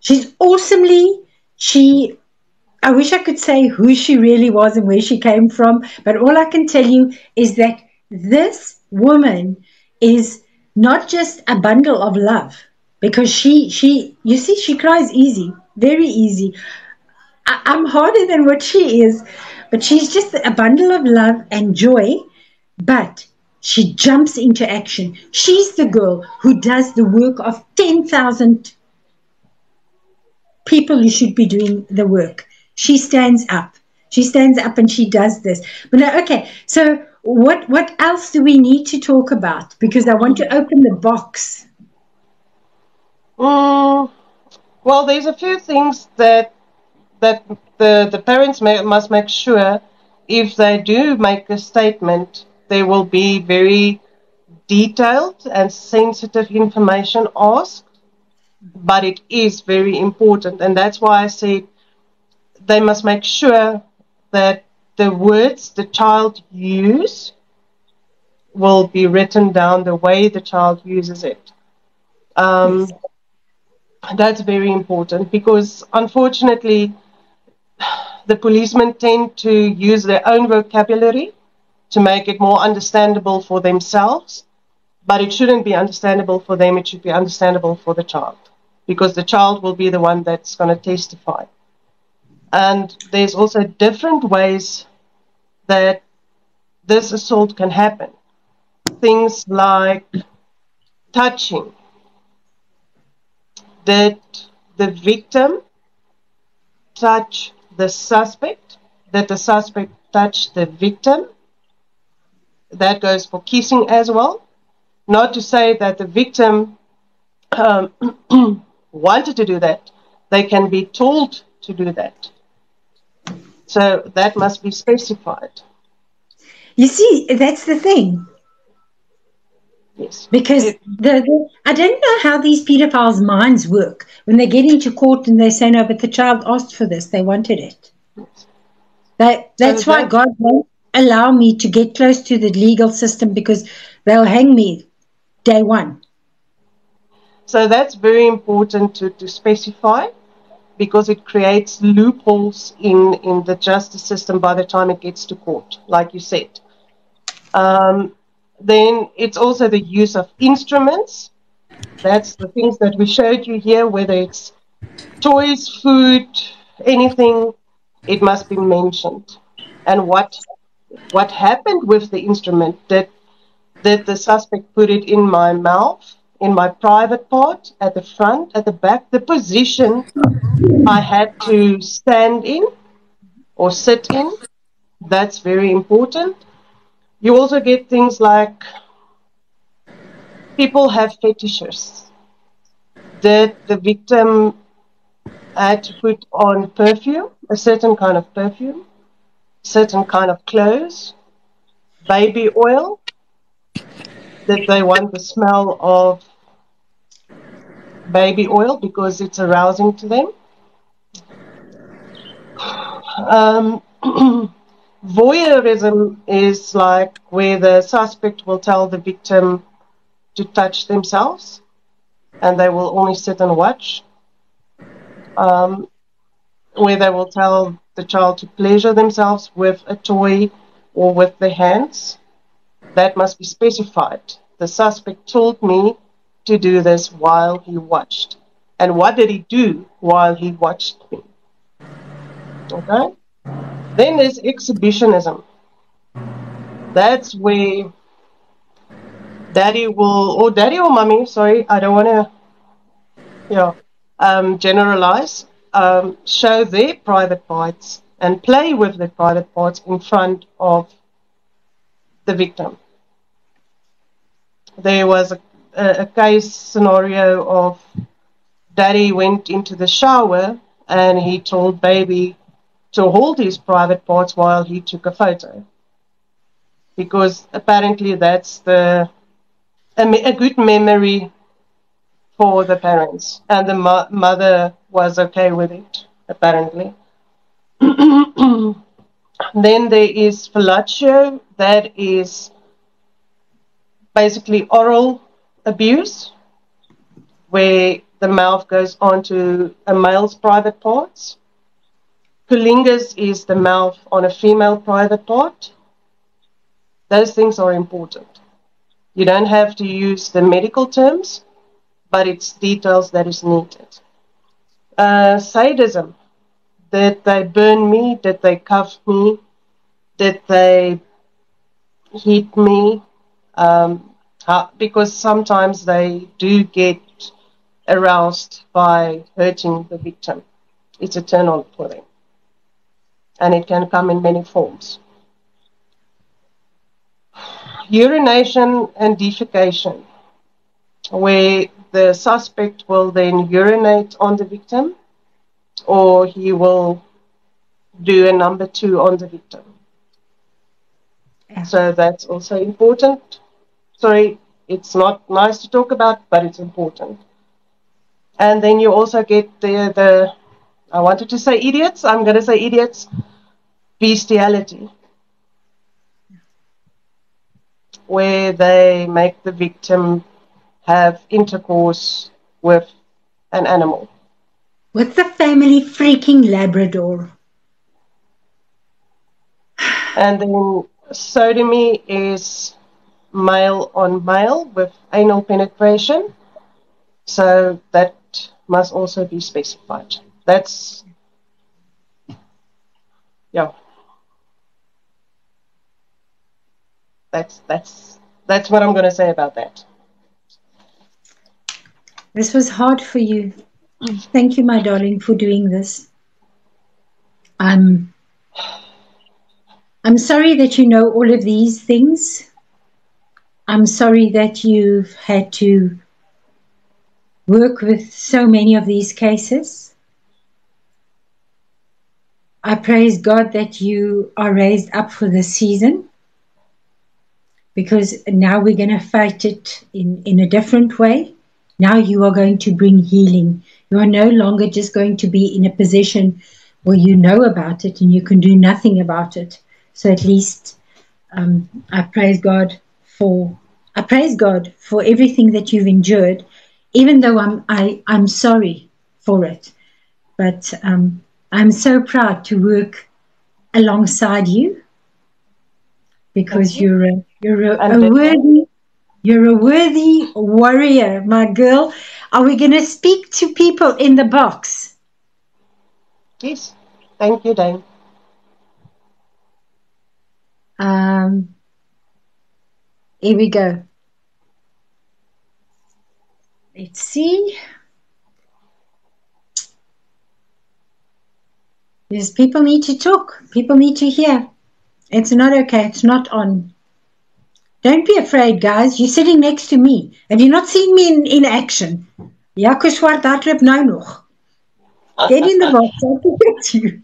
she's awesomely she I wish I could say who she really was and where she came from, but all I can tell you is that this woman is not just a bundle of love because she she you see she cries easy, very easy. I, I'm harder than what she is, but she's just a bundle of love and joy. But she jumps into action. She's the girl who does the work of 10,000 people who should be doing the work. She stands up. She stands up and she does this. But okay, so what what else do we need to talk about? Because I want to open the box. Mm, well, there's a few things that that the the parents may, must make sure if they do make a statement, there will be very detailed and sensitive information asked. But it is very important, and that's why I said they must make sure that the words the child use will be written down the way the child uses it. Um, that's very important because unfortunately, the policemen tend to use their own vocabulary to make it more understandable for themselves, but it shouldn't be understandable for them, it should be understandable for the child because the child will be the one that's going to testify. And there's also different ways that this assault can happen. Things like touching. Did the victim touch the suspect? Did the suspect touch the victim? That goes for kissing as well. Not to say that the victim um, wanted to do that, they can be told to do that. So that must be specified. You see, that's the thing. Yes. Because the, the I don't know how these pedophiles' minds work when they get into court and they say no, but the child asked for this, they wanted it. That that's So why that- God won't allow me to get close to the legal system because they'll hang me day one. So that's very important to, to specify because it creates loopholes in, in the justice system by the time it gets to court, like you said. Um, then it's also the use of instruments. That's the things that we showed you here, whether it's toys, food, anything, it must be mentioned. And what what happened with the instrument? Did did the suspect put it in my mouth, in my private part, at the front, at the back? The position I had to stand in or sit in, that's very important. You also get things like people have fetishes. Did the victim had to put on perfume, a certain kind of perfume, certain kind of clothes, baby oil, that they want the smell of baby oil because it's arousing to them? Um, voyeurism is like where the suspect will tell the victim to touch themselves and they will only sit and watch. Um, where they will tell the child to pleasure themselves with a toy or with their hands. That must be specified. The suspect told me to do this while he watched. And what did he do while he watched me? Okay? Then there's exhibitionism. That's where daddy will, or daddy or mommy, sorry, I don't want to, yeah, um, generalize, um, show their private parts and play with their private parts in front of the victim. There was a, a, a case scenario of daddy went into the shower and he told baby to hold his private parts while he took a photo. Because apparently that's the a, a good memory for the parents, and the mo- mother was okay with it, apparently. then there is fellatio, that is basically oral abuse, where the mouth goes onto a male's private parts. Culingus is the mouth on a female private part. Those things are important. You don't have to use the medical terms, but it's details that is needed. Uh, sadism. Did they burn me? Did they cuff me? Did they hit me? Um, how, because sometimes they do get aroused by hurting the victim. It's a turn on for them. And it can come in many forms. Urination and defecation, where the suspect will then urinate on the victim or he will do a number two on the victim. Yeah. So that's also important. Sorry, it's not nice to talk about, but it's important. And then you also get the, the I wanted to say idiots, I'm going to say idiots, bestiality, where they make the victim have intercourse with an animal. With the family freaking Labrador. And then sodomy is male on male with anal penetration. So that must also be specified. That's, yeah. That's, that's, that's what I'm going to say about that. This was hard for you. Thank you, my darling, for doing this. I'm, I'm sorry that you know all of these things. I'm sorry that you've had to work with so many of these cases. I praise God that you are raised up for this season because now we're going to fight it in, in a different way. Now you are going to bring healing. You are no longer just going to be in a position where you know about it and you can do nothing about it. So at least um, I praise God for I praise God for everything that you've endured, even though I'm I, I'm sorry for it. But um, I'm so proud to work alongside you because you. you're a, you're a, a worthy you're a worthy warrior, my girl. Are we going to speak to people in the box? Yes. Thank you, Dane. Um, here we go. Let's see. Yes, people need to talk. People need to hear. It's not okay. It's not on. Don't be afraid, guys. You're sitting next to me. Have you not seen me in, in action? Jaco Swart hardloop nou nog. Get in the box. I'll get you.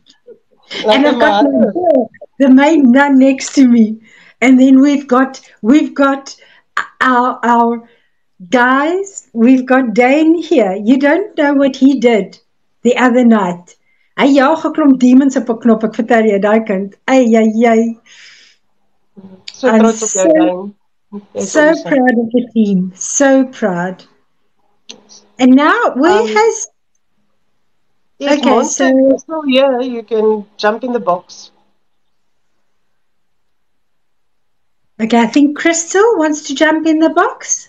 and I've got girl, the main nun next to me. And then we've got we've got our our guys, we've got Dane here. You don't know what he did the other night. Hy jaag 'n klomp demons op 'n knop. Ek vertel jou daai kind. Ai ai ai. So trots op jou gang. So proud of the team. So proud. And now where um, has Yes, okay, Monster so yeah. You can jump in the box. Okay, I think Crystal wants to jump in the box.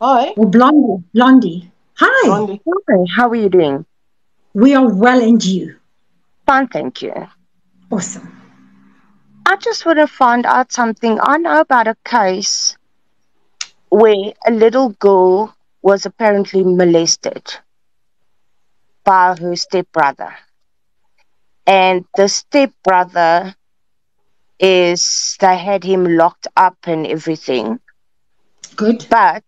Hi. Or Blondie. Blondie. Hi. Blondie. Hi. How are you doing? We are well and you. Fine, thank you. Awesome. I just want to find out something. I know about a case where a little girl was apparently molested by her stepbrother. And the stepbrother is, they had him locked up and everything. Good. But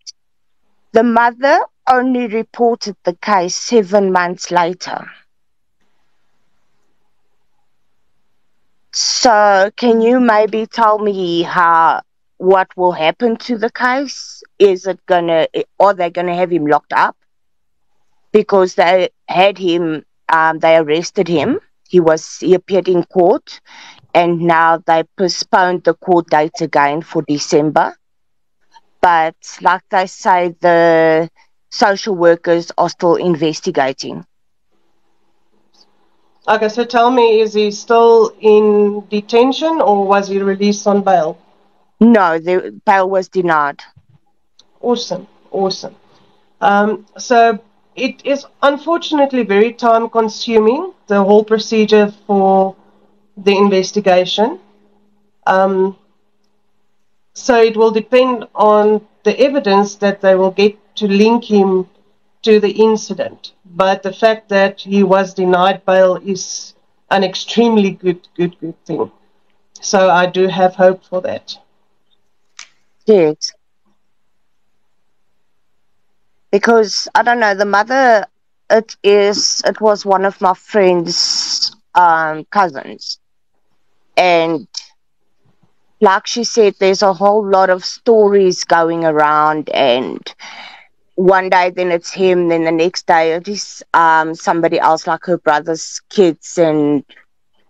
the mother only reported the case seven months later. So, can you maybe tell me how what will happen to the case? Is it gonna, are they gonna have him locked up? Because they had him, um, they arrested him. He was he appeared in court, and now they postponed the court date again for December. But like they say, the social workers are still investigating. Okay, so tell me, is he still in detention or was he released on bail? No, the bail was denied. Awesome, awesome. Um, so it is unfortunately very time consuming, the whole procedure for the investigation. Um, so it will depend on the evidence that they will get to link him to the incident. But the fact that he was denied bail is an extremely good, good, good thing. So I do have hope for that. Yes. Because I don't know, the mother it is it was one of my friend's um cousins. And like she said, there's a whole lot of stories going around and one day then it's him, then the next day it is um somebody else like her brother's kids and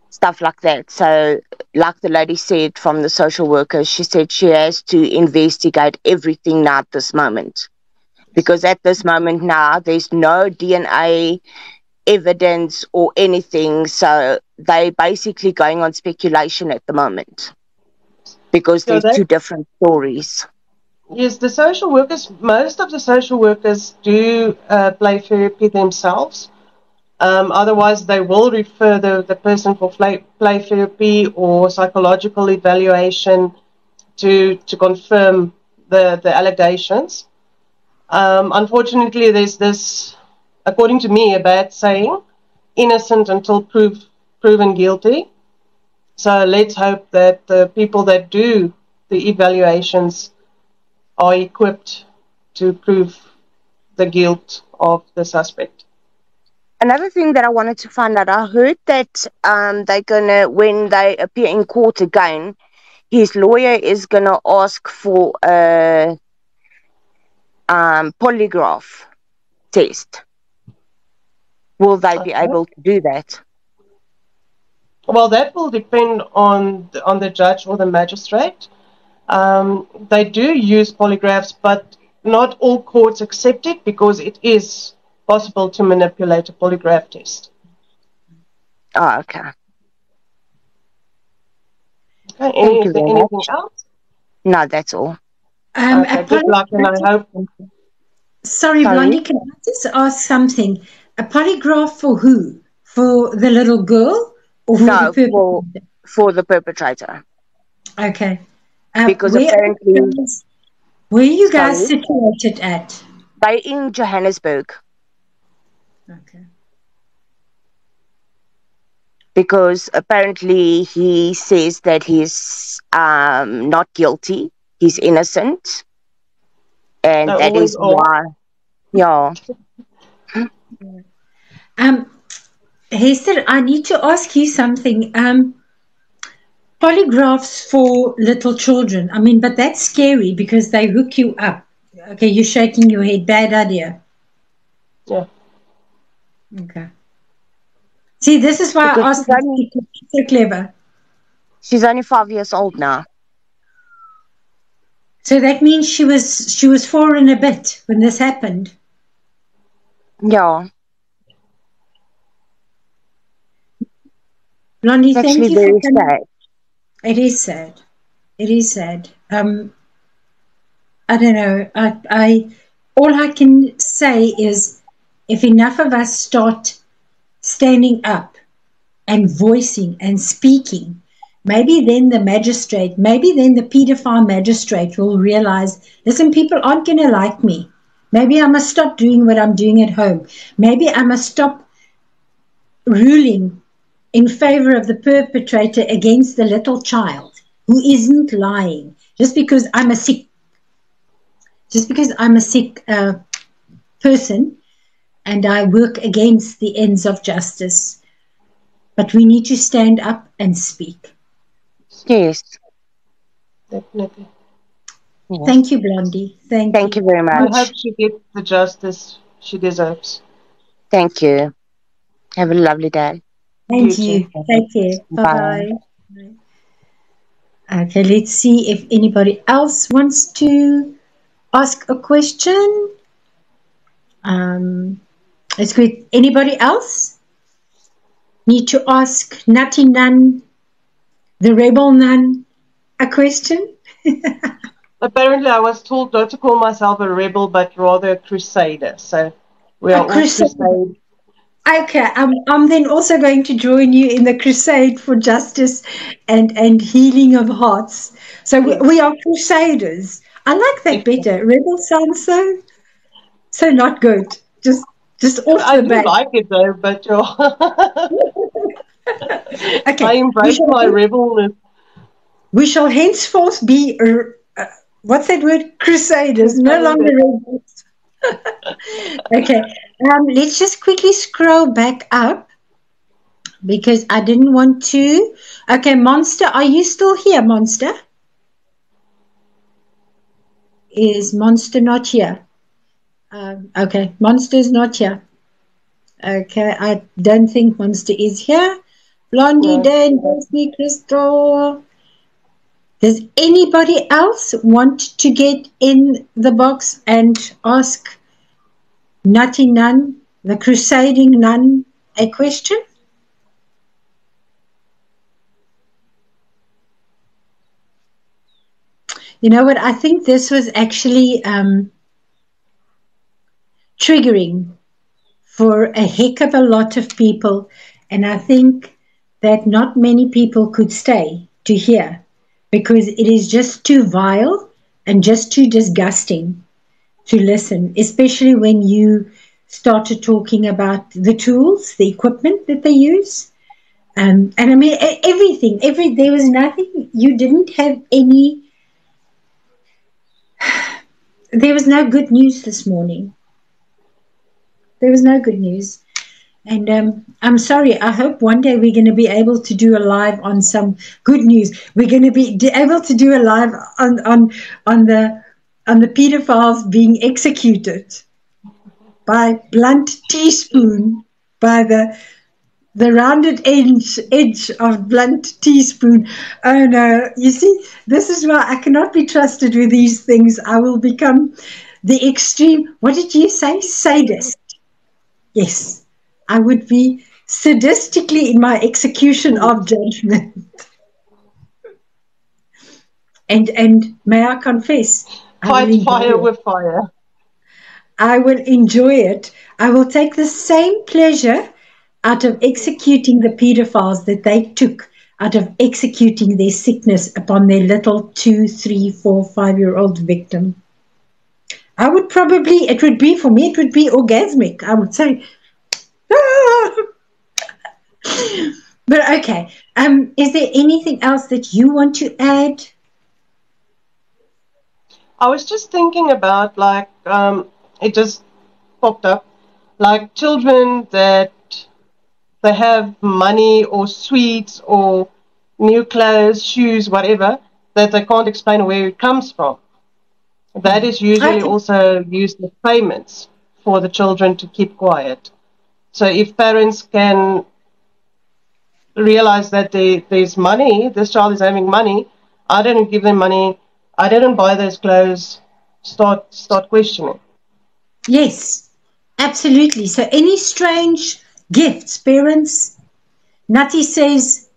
stuff like that. So like the lady said from the social worker, she said she has to investigate everything now at this moment. Because at this moment now there's no DNA evidence or anything. So they're basically going on speculation at the moment. Because So there's they- two different stories. Yes, the social workers, most of the social workers do uh, play therapy themselves. Um, otherwise, they will refer the, the person for play, play therapy or psychological evaluation to, to confirm the, the allegations. Um, unfortunately, there's this, according to me, a bad saying innocent until proof, proven guilty. So let's hope that the people that do the evaluations are equipped to prove the guilt of the suspect. Another thing that I wanted to find out, I heard that um, they're gonna, when they appear in court again, his lawyer is gonna ask for a um, polygraph test. Will they be able to do that? Well, that will depend on the, on the judge or the magistrate. Um, they do use polygraphs, but not all courts accept it because it is possible to manipulate a polygraph test. Oh, okay. Okay, Thank you anything, very anything much. else? No, that's all. Um, okay, good luck, and I hope. Sorry, Sorry? Blondie, can I just ask something? A polygraph for who? For the little girl or for No, the perpetrator? For the perpetrator. Okay. Uh, Because where, apparently- where are you guys Sorry? situated at? They in Johannesburg Okay. because apparently he says that he's um, not guilty, he's innocent, and They that always is are. why. Yeah. Um, Hester, I need to ask you something. Um, polygraphs for little children. I mean, but that's scary because they hook you up. Okay, you're shaking your head. Bad idea. Yeah. Okay. See, this is why I asked. she's only- So clever. She's only five years old now. So that means she was she was four and a bit when this happened. Yeah. Blondie, It's thank you for coming. It is sad. It is sad. Um, I don't know. I, I, all I can say is, if enough of us start standing up and voicing and speaking, maybe then the magistrate, maybe then the paedophile magistrate will realize, listen, people aren't going to like me. Maybe I must stop doing what I'm doing at home. Maybe I must stop ruling in favor of the perpetrator against the little child who isn't lying just because I'm a sick just because I'm a sick uh, person and I work against the ends of justice. But we need to stand up and speak. Yes. Definitely. yes. Thank you, Blondie. Thank, Thank you very much I hope she gets the justice she deserves. Thank you. Have a lovely day. Thank You you. too. Take care. Bye. Bye bye. Okay, let's see if anybody else wants to ask a question. Um, it's good. Anybody else need to ask Nutty Nun, the Rebel Nun, a question? Apparently, I was told not to call myself a rebel, but rather a crusader. So We A are all crusade. Okay, I'm, I'm then also going to join you in the crusade for justice and, and healing of hearts. So we, we are crusaders. I like that better. Rebel sounds so so not good. Just just off I the bat. like it though, but yeah. Okay, I we embrace shall, my rebelness. we shall henceforth be uh, uh, what's that word? Crusaders, no longer rebels. okay, um, let's just quickly scroll back up because I didn't want to. Okay, Monster, are you still here, Monster? Is Monster not here? Um, okay, Monster's not here. Okay, I don't think Monster is here. Blondie, No. Dan, Daphne, Crystal. Does anybody else want to get in the box and ask Nutty Nun, the crusading nun, a question? You know what? I think this was actually um, triggering for a heck of a lot of people. And I think that not many people could stay to hear because it is just too vile and just too disgusting to listen, especially when you started talking about the tools, the equipment that they use. Um, and I mean, everything, every, there was nothing, you didn't have any, there was no good news this morning. There was no good news. And um, I'm sorry. I hope one day we're going to be able to do a live on some good news. We're going to be able to do a live on on on the on the pedophiles being executed by blunt teaspoon by the the rounded edge edge of blunt teaspoon. Oh no! You see, this is why I cannot be trusted with these things. I will become the extreme. What did you say? Sadist. Yes, I would be sadistically in my execution of judgment. And and may I confess, Fight fire it. with fire. I will enjoy it. I will take the same pleasure out of executing the pedophiles that they took out of executing their sickness upon their little two, three, four, five year old victim. I would probably, it would be, for me, it would be orgasmic. I would say, "Ah!" but okay. Um, is there anything else that you want to add? I was just thinking about like um, it just popped up, like children that they have money or sweets or new clothes, shoes, whatever that they can't explain where it comes from. That is usually also used as payments for the children to keep quiet. So if parents can realize that they, there's money, this child is having money, I didn't give them money, I didn't buy those clothes, start start questioning. Yes, absolutely. So any strange gifts, parents, Nutty says,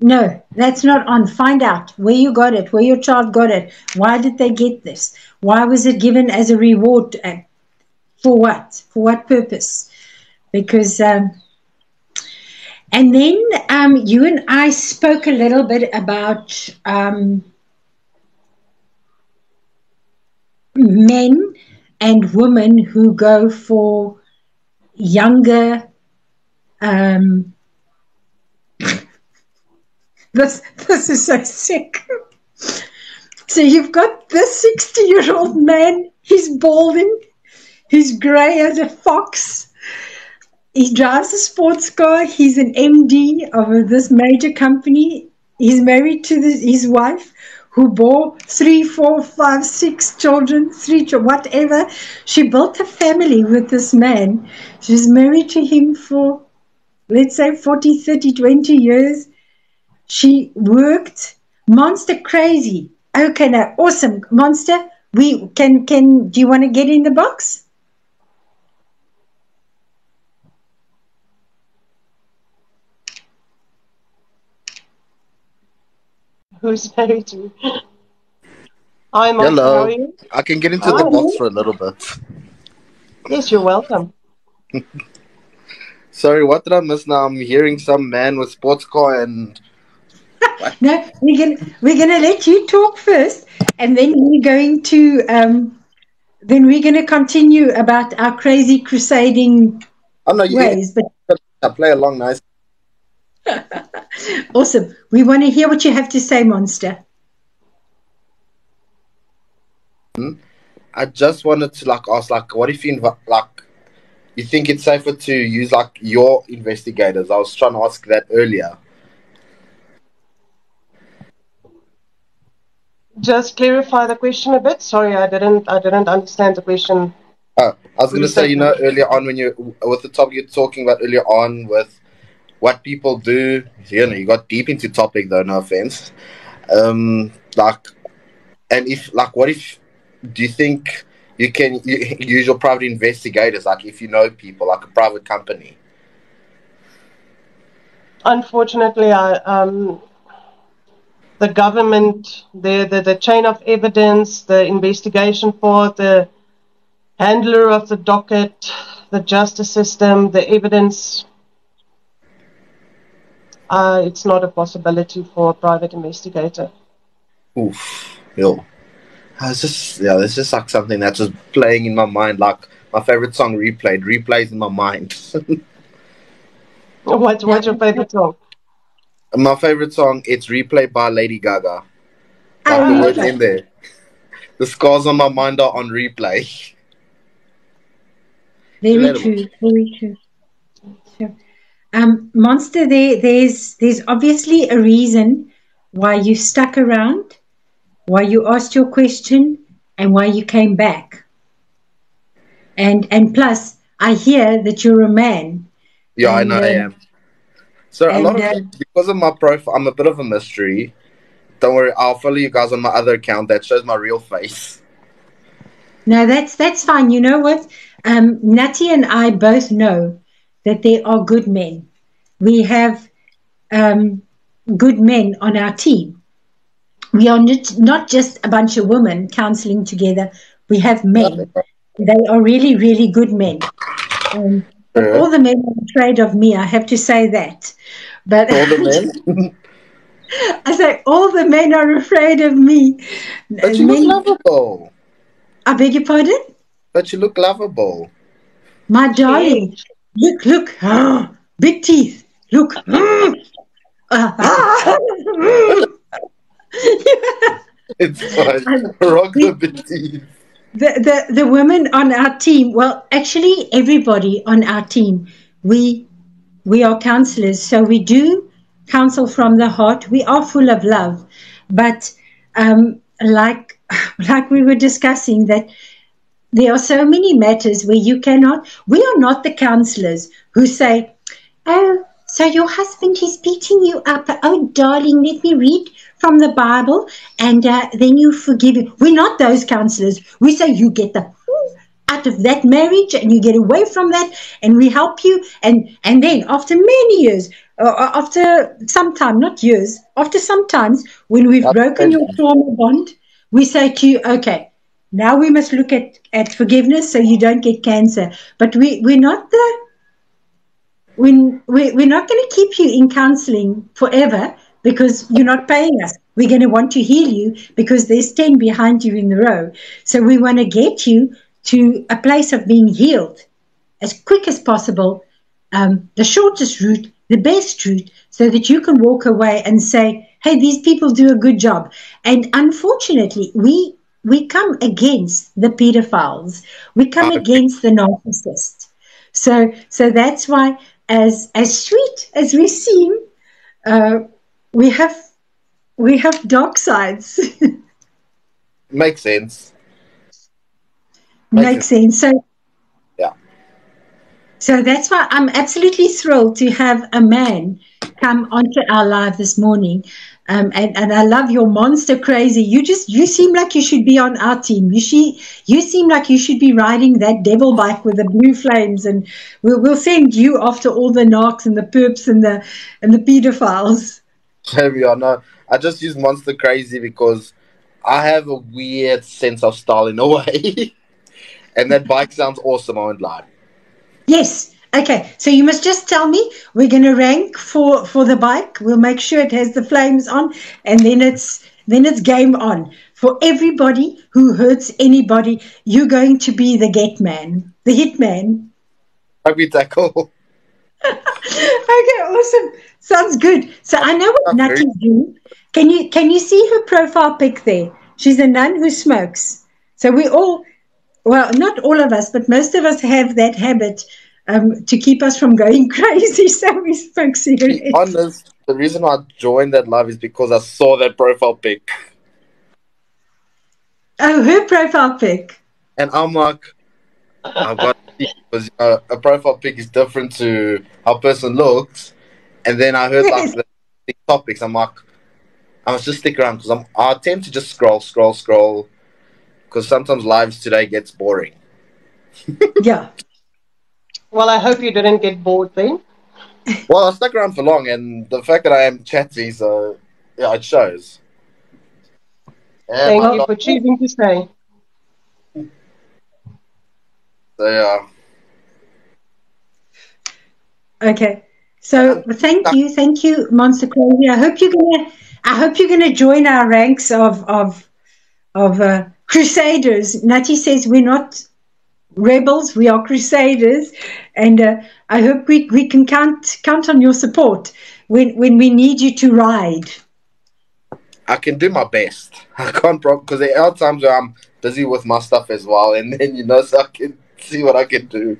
no, that's not on. Find out where you got it, where your child got it. Why did they get this? Why was it given as a reward? uh, For what? For what purpose? Because, um, and then um, you and I spoke a little bit about um, men and women who go for younger um this this is so sick. So you've got this 60 year old man he's balding he's gray as a fox he drives a sports car he's an md of this major company he's married to this, his wife who bore three, four, five, six children, three, whatever. She built a family with this man. She's married to him for, let's say, 40, 30, 20 years. She worked monster crazy. Okay, now, awesome. Monster, we can, can, do you want to get in the box? Who's married to? Hi, Monster, Hello. how are you? I can get into Hi. the box for a little bit. Yes, you're welcome. Sorry, what did I miss now? I'm hearing some man with sports car and No, we're gonna we're gonna let you talk first, and then we're going to um, then we're gonna continue about our crazy crusading oh no, you ways. But I play along nice. awesome, we want to hear what you have to say, Monster. Hmm? I just wanted to like ask like what if you inv- like you think it's safer to use like your investigators? I was trying to ask that earlier. Just clarify the question a bit. Sorry, I didn't I didn't understand the question. Oh, I was going to say, you know, earlier on when you with the topic you're talking about earlier on with what people do, you know, you got deep into topic though. No offense. Um, like, and if like, what if do you think you can use your private investigators, like if you know people, like a private company? Unfortunately, I um the government, the, the, the chain of evidence, the investigation part, the handler of the docket, the justice system, the evidence. Uh, it's not a possibility for a private investigator. Oof, yo. Uh, It's just yeah, this is like something that's just playing in my mind. Like my favorite song replayed, replays in my mind. What, what's your favorite song? my favorite song, it's replayed by Lady Gaga. I Like the love words in there. The scars on my mind are on replay. Very Incredible. true. Very true. So, um, Monster, there, there's there's obviously a reason why you stuck around, why you asked your question, and why you came back. And and plus, I hear that you're a man. Yeah, I And, know I am. So a lot of and, uh, because of my profile, I'm a bit of a mystery. Don't worry, I'll follow you guys on my other account that shows my real face. No, that's that's fine. You know what? Um, Natty and I both know that there are good men. We have um, good men on our team. We are not, not just a bunch of women counseling together. We have men. They are really, really good men. Um, all the men are afraid of me. I have to say that. But all the men, I say all the men are afraid of me. but you look lovable. I beg your pardon, But you look lovable. my darling. Look, look, ah, big teeth. Look. Ah, ah. It's fine. Rock the big teeth. the, the the women on our team well actually everybody on our team we we are counselors so we do counsel from the heart we are full of love but um, like like we were discussing that there are so many matters where you cannot we are not the counselors who say oh so your husband is beating you up. Oh darling let me read from the bible and uh, then you forgive him. We're not those counselors we say you get the out of that marriage and you get away from that and we help you. And and then after many years uh, after some time not years after some times when we've After broken your trauma bond we say to you okay now we must look at, at forgiveness so you don't get cancer but we we're not the we, we're not going to keep you in counseling forever because you're not paying us. We're going to want to heal you because there's 10 behind you in the row. So we want to get you to a place of being healed as quick as possible, um, the shortest route, the best route, so that you can walk away and say, hey, these people do a good job. And unfortunately, we we come against the pedophiles. We come against the narcissists. So so that's why as as sweet as we seem, uh, we have we have dark sides. Makes sense. Makes sense. So Yeah. So that's why I'm absolutely thrilled to have a man come onto our live this morning. Um, and, and I love your monster crazy. You just you seem like you should be on our team. You she you seem like you should be riding that devil bike with the blue flames, and we'll we'll send you after all the narcs and the perps and the and the pedophiles. There we are. No, I just use Monster Crazy because I have a weird sense of style in a way. and that bike sounds awesome, I won't lie. Yes. Okay. So you must just tell me. We're going to rank for for the bike. We'll make sure it has the flames on, and then it's then it's game on. For everybody who hurts anybody, you're going to be the get man, the hit man. I mean that tackle. okay, awesome. Sounds good. So I know what Nutty's doing. Can you can you see her profile pic there? She's a nun who smokes. So we all, well, not all of us, but most of us have that habit um, to keep us from going crazy. So we To be honest, the reason I joined that live is because I saw that profile pic. Oh, her profile pic. And I'm like, I've got to see, because uh, a profile pic is different to how a person looks. And then I heard like Yes. the, the topics. I'm like, I must just stick around because I'm I tend to just scroll, scroll, scroll. Because sometimes lives today gets boring. Yeah. Well, I hope you didn't get bored then. Well, I stuck around for long, and the fact that I am chatty, so yeah, it shows. Yeah, Thank my you God. for choosing to stay. So, yeah. Okay. So thank you, thank you, Monster Crazy. I hope you're gonna. I hope you're gonna join our ranks of of of uh, crusaders. Natty says we're not rebels, we are crusaders, and uh, I hope we, we can count count on your support when when we need you to ride. I can do my best. I can't because there are times where I'm busy with my stuff as well, and then you know, so I can see what I can do.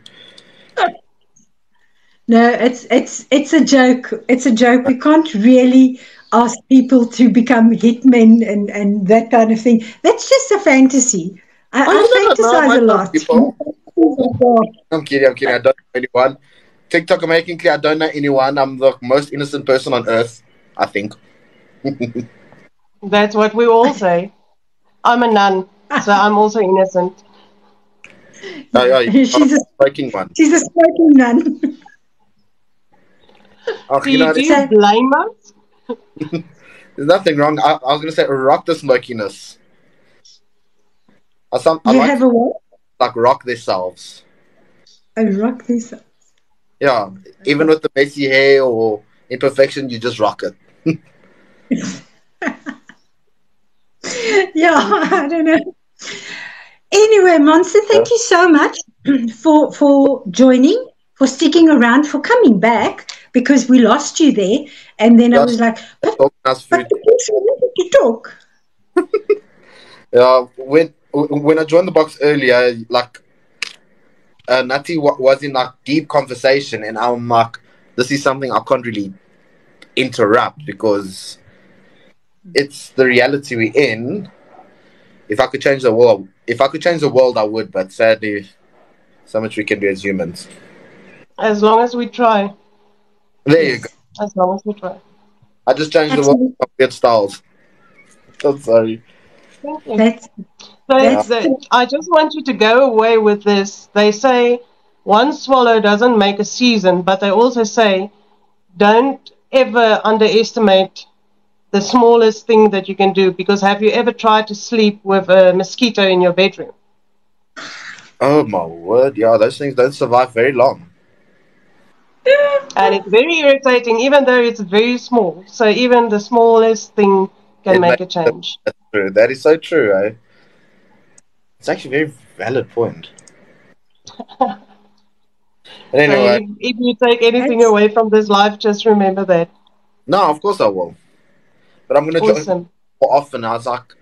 No, it's it's it's a joke. It's a joke. We can't really ask people to become hitmen and and that kind of thing. That's just a fantasy. I, Oh, you I never know, fantasize might a know lot. people. I'm kidding. I'm kidding. I don't know anyone. TikTok, I'm making clear I don't know anyone. I'm the most innocent person on earth. I think. That's what we all say. I'm a nun, so I'm also innocent. Oh, yeah, you're She's a breaking one. she's a smoking nun. Oh, Do you you, know, do there's, you blame us? there's nothing wrong. I, I was gonna say rock the smokiness. I, some, I You like have a what? like rock themselves. A rock this. Yeah, even with the messy hair or imperfection, you just rock it. Yeah, I don't know. Anyway, Monster, thank you so much for for joining, for sticking around, for coming back because we lost you there, and then I was like, but, but food. the kids wanted to talk. Yeah, when when I joined the box earlier, like uh, Nati wa- was in like deep conversation, and I'm like, this is something I can't really interrupt because it's the reality we're in. If I could change the world, if I could change the world, I would. But sadly, so much we can do as humans. As long as we try. There you go. As long as we try. I just changed the world with weird styles. I'm sorry. Thank. That's So That's- the- I just want you to go away with this. They say one swallow doesn't make a season, but they also say don't ever underestimate the smallest thing that you can do because have you ever tried to sleep with a mosquito in your bedroom? Oh my word! Yeah, those things don't survive very long. And it's very irritating, even though it's very small. So even the smallest thing can It make a makes- change. That's true. That is so true, eh? It's actually a very valid point. But So anyway, if, if you take anything That's- away from this life, just remember that. no, of course I will. But I'm gonna join Awesome. more often. I was like,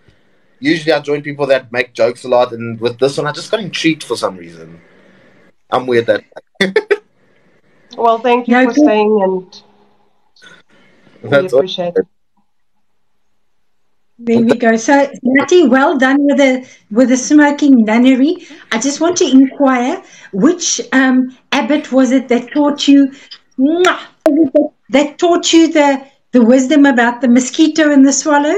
usually I join people that make jokes a lot, and with this one, I just got intrigued for some reason. I'm weird that. Well, thank you No, for good. staying and we That's all. appreciate it. There we go. So, Natty, well done with the with the smoking nunnery. I just want to inquire which um, abbot was it that taught you that taught you the the wisdom about the mosquito and the swallow,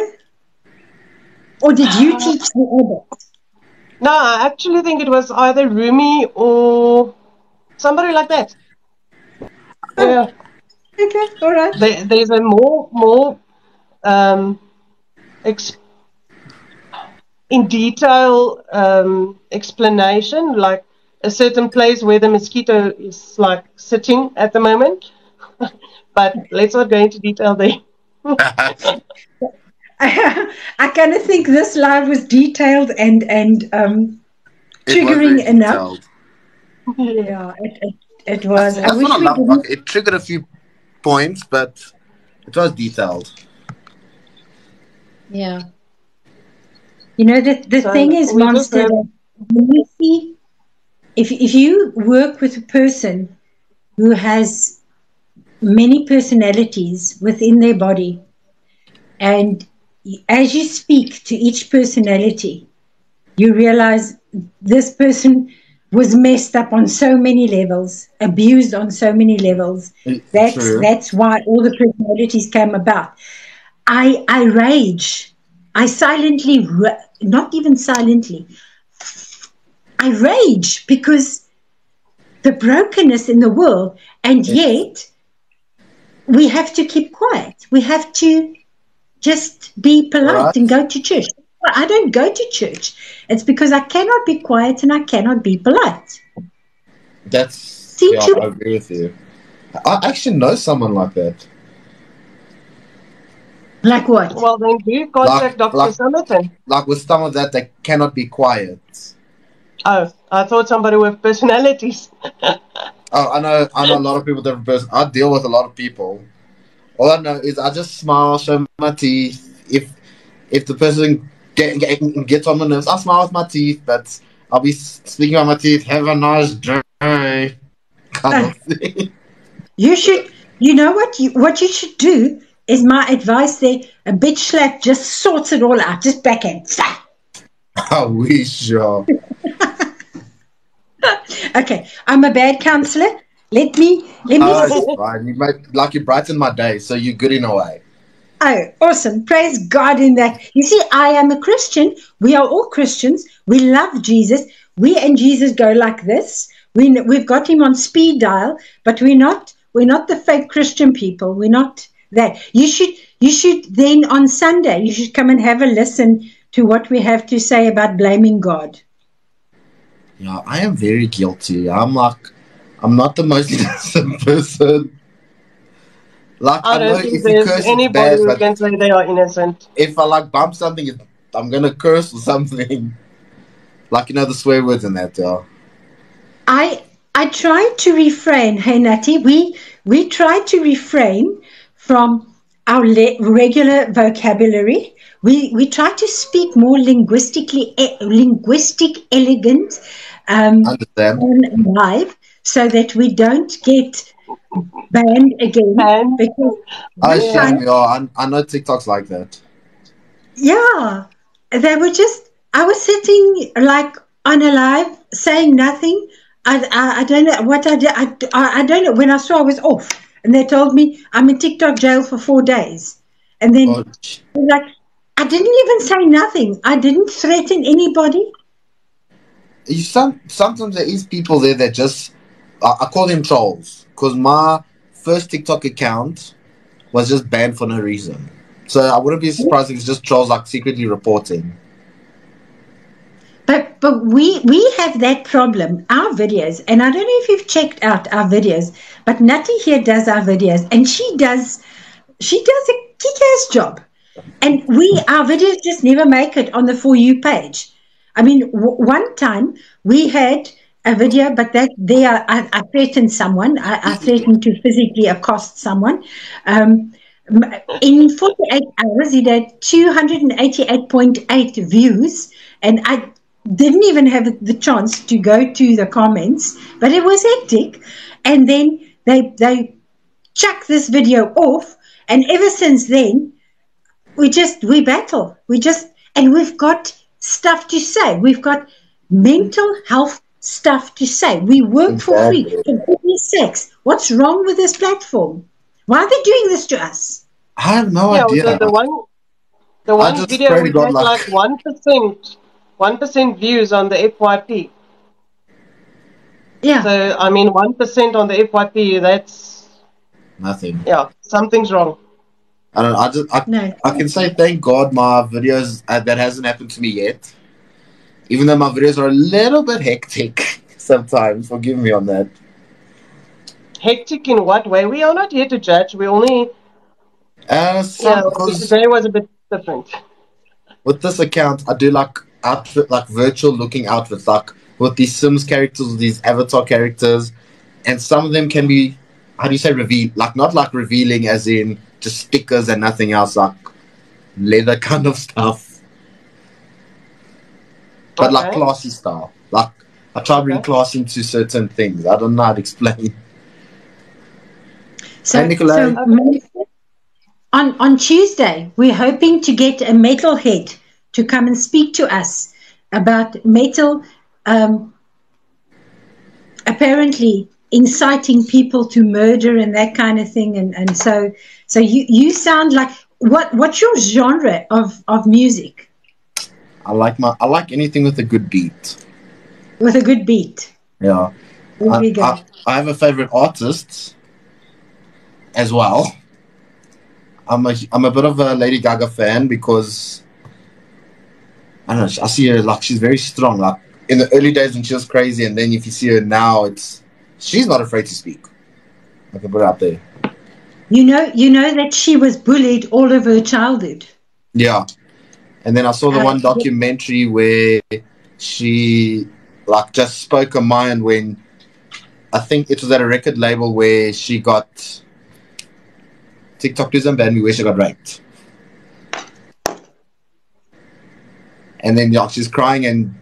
or did you teach the abbot? No, I actually think it was either Rumi or somebody like that. Yeah, Okay, all right. there, there's a more more um, ex- in detail um, explanation. Like a certain place where the mosquito is like sitting at the moment. but let's not go into detail there. I, I kind of think this live was detailed and and um, triggering enough. Yeah, it, it, it was. That's, that's I wish we It triggered a few points, but it was detailed. Yeah. You know, the, the so thing is, Monster, when you see, if, if you work with a person who has many personalities within their body, and as you speak to each personality, you realize this person was messed up on so many levels, abused on so many levels. That's True. that's why all the personalities came about. I I rage. I silently, not even silently, I rage because the brokenness in the world, and yet we have to keep quiet. We have to just be polite right. and go to church. I don't go to church. It's because I cannot be quiet and I cannot be polite. That's See, yeah, I agree with you. I actually know someone like that. Like what? Well, then do contact like, Dr. Like, Summerton. Like with some of that, they cannot be quiet. Oh, I thought somebody with personalities. oh, I know. I know a lot of people that person. I deal with a lot of people. All I know is I just smile, show my teeth. If if the person get, get, gets on my nerves, I smile with my teeth, but I'll be speaking on my teeth. Have a nice day, kind of thing. You should. You know what? You what you should do is my advice there. A bitch slap just sorts it all out. Just backhand. Slap. I wish, y'all. okay, I'm a bad counselor. Let me let me. Oh, fine. You might like you brighten my day, so you're good in a way. Oh, awesome! Praise God in that. You see, I am a Christian. We are all Christians. We love Jesus. We and Jesus go like this. We we've got him on speed dial, but we're not we're not the fake Christian people. We're not that. You should you should then on Sunday you should come and have a listen to what we have to say about blaming God. Yeah, I am very guilty. I'm like I'm not the most innocent person. Like I, I don't think there's anybody bad, who can say they are innocent. If I like bump something, I'm gonna curse or something. like you know the swear words in that, yeah. I I try to refrain. Hey Natty, we we try to refrain from our le- regular vocabulary. We we try to speak more linguistically e- linguistic elegant um, Understand. live so that we don't get banned again. Banned. Because I, yeah. I, I know TikTok's like that. Yeah, they were just. I was sitting like on a live saying nothing. I, I, I don't know what I did. I, I, I don't know. When I saw I was off, and they told me I'm in TikTok jail for four days. And then, oh. like, I didn't even say nothing. I didn't threaten anybody. You some sometimes there is people there that just I, I call them trolls because my first TikTok account was just banned for no reason. So I wouldn't be surprised if it's just trolls like secretly reporting. But but we we have that problem. Our videos, and I don't know if you've checked out our videos, but Natty here does our videos, and she does she does a kick-ass job. And we our videos just never make it on the for you page. I mean, one time we had a video, but that there I, I threatened someone. I, I, threatened to physically accost someone. Um, in 48 hours, it had 288.8 views, and I didn't even have the chance to go to the comments, but it was hectic. And then they they chuck this video off, and ever since then, we just we battle. We just and we've got stuff to say. We've got mental health stuff to say. We work exactly. for free. For goodness sakes, what's wrong with this platform? Why are they doing this to us? I have no yeah, idea. The, the one, the one video we had like one percent 1% views on the FYP. Yeah. So, I mean, 1% on the FYP, that's nothing. Yeah, something's wrong. I don't. I just. I, no. I can say thank God my videos uh, that hasn't happened to me yet. Even though my videos are a little bit hectic sometimes. Forgive me on that. Hectic in what way? We are not here to judge. We only Uh, some, yeah. Today was a bit different. with this account, I do like outfit, like virtual looking outfits, like with these Sims characters, these avatar characters, and some of them can be, how do you say, reveal, like not like revealing as in just stickers and nothing else, like leather kind of stuff, but like classy style. Like I try to bring Okay. class into certain things. I don't know how to explain. So, Hi, Nicolai. so Melissa, on on Tuesday, we're hoping to get a metal metalhead to come and speak to us about metal. Um, apparently inciting people to murder and that kind of thing and, and so so you you sound like what what's your genre of of music I like my, I like anything with a good beat. with a good beat Yeah. there I, we go I, I have a favorite artist as well. I'm a I'm a bit of a Lady Gaga fan because I don't know. I see her like she's very strong. Like in the early days when she was crazy, and then if you see her now, it's she's not afraid to speak. I can put it out there. you know you know that she was bullied all of her childhood Yeah. And then I saw the Uh, one documentary where she like just spoke her mind when I think it was at a record label where she got TikTok doesn't ban me where she got raped. And then yeah, she's crying and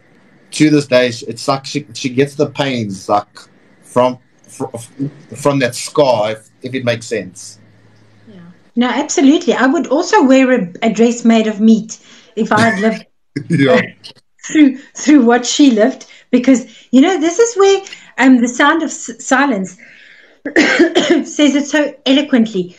to this day it's like she, she gets the pains like from from, from that scar if, if it makes sense. Yeah. No absolutely i would also wear a, a dress made of meat if i had lived yeah. through through what she lived because you know this is where um the sound of s- silence says it so eloquently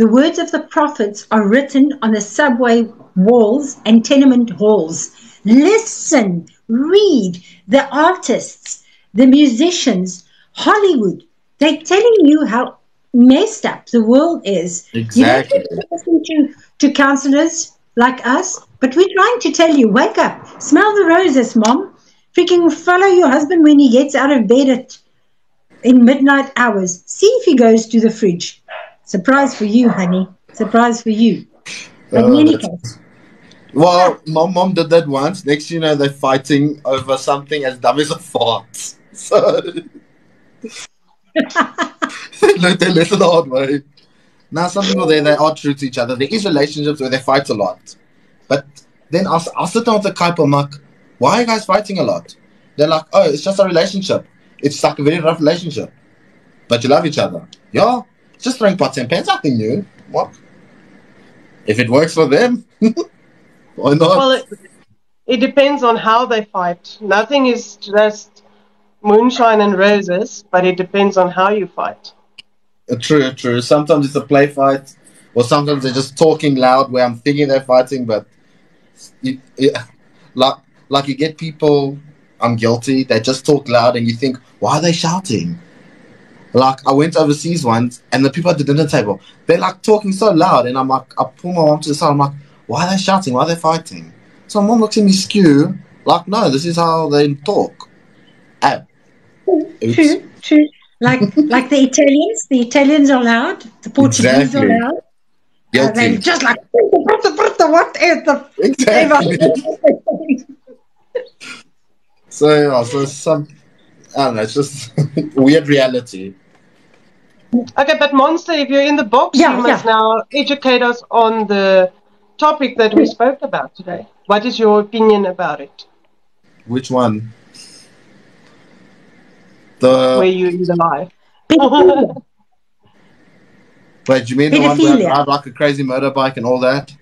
the words of the prophets are written on the subway walls and tenement halls listen read the artists the musicians hollywood they're telling you how messed up the world is Exactly. you listen to, to counselors like us, but we're trying to tell you, wake up, smell the roses, mom. Freaking follow your husband when he gets out of bed at in midnight hours. See if he goes to the fridge. Surprise for you, honey. Surprise for you. But in Oh, any case, Well, my mom did that once. Next, you know, they're fighting over something as dumb as a fart. So they lesson the hard way. Now, some people there they are true to each other. There is relationships where they fight a lot, but then I'll, I'll sit down with the couple. I'm like, why are you guys fighting a lot? They're like, oh, it's just a relationship. It's like a very rough relationship, but you love each other. Yeah, just throwing pots and pans. Nothing new. What? If it works for them, why not? Well, it, it depends on how they fight. Nothing is just moonshine and roses, but it depends on how you fight. Uh, True, true. Sometimes it's a play fight, or sometimes they're just talking loud where I'm thinking they're fighting, but you, you, like like you get people. I'm guilty. They just talk loud, and you think, why are they shouting? Like I went overseas once, and the people at the dinner table, they're like talking so loud, and I'm like, I pull my mom to the side. I'm like, why are they shouting? Why are they fighting? So my mom looks at me skew, like, no, this is how they talk. True, true. Like like the Italians, the Italians are loud, the Portuguese Exactly. are loud. Uh, they're Guilty. just like what is the Exactly. So yeah, so some I don't know, it's just weird reality. Okay, but Monster, if you're in the box, Yeah, you must yeah. now educate us on the topic that we spoke about today. What is your opinion about it? Which one? The Where you in the life? wait, do you mean the one where I Pedophilia. drive like a crazy motorbike and all that?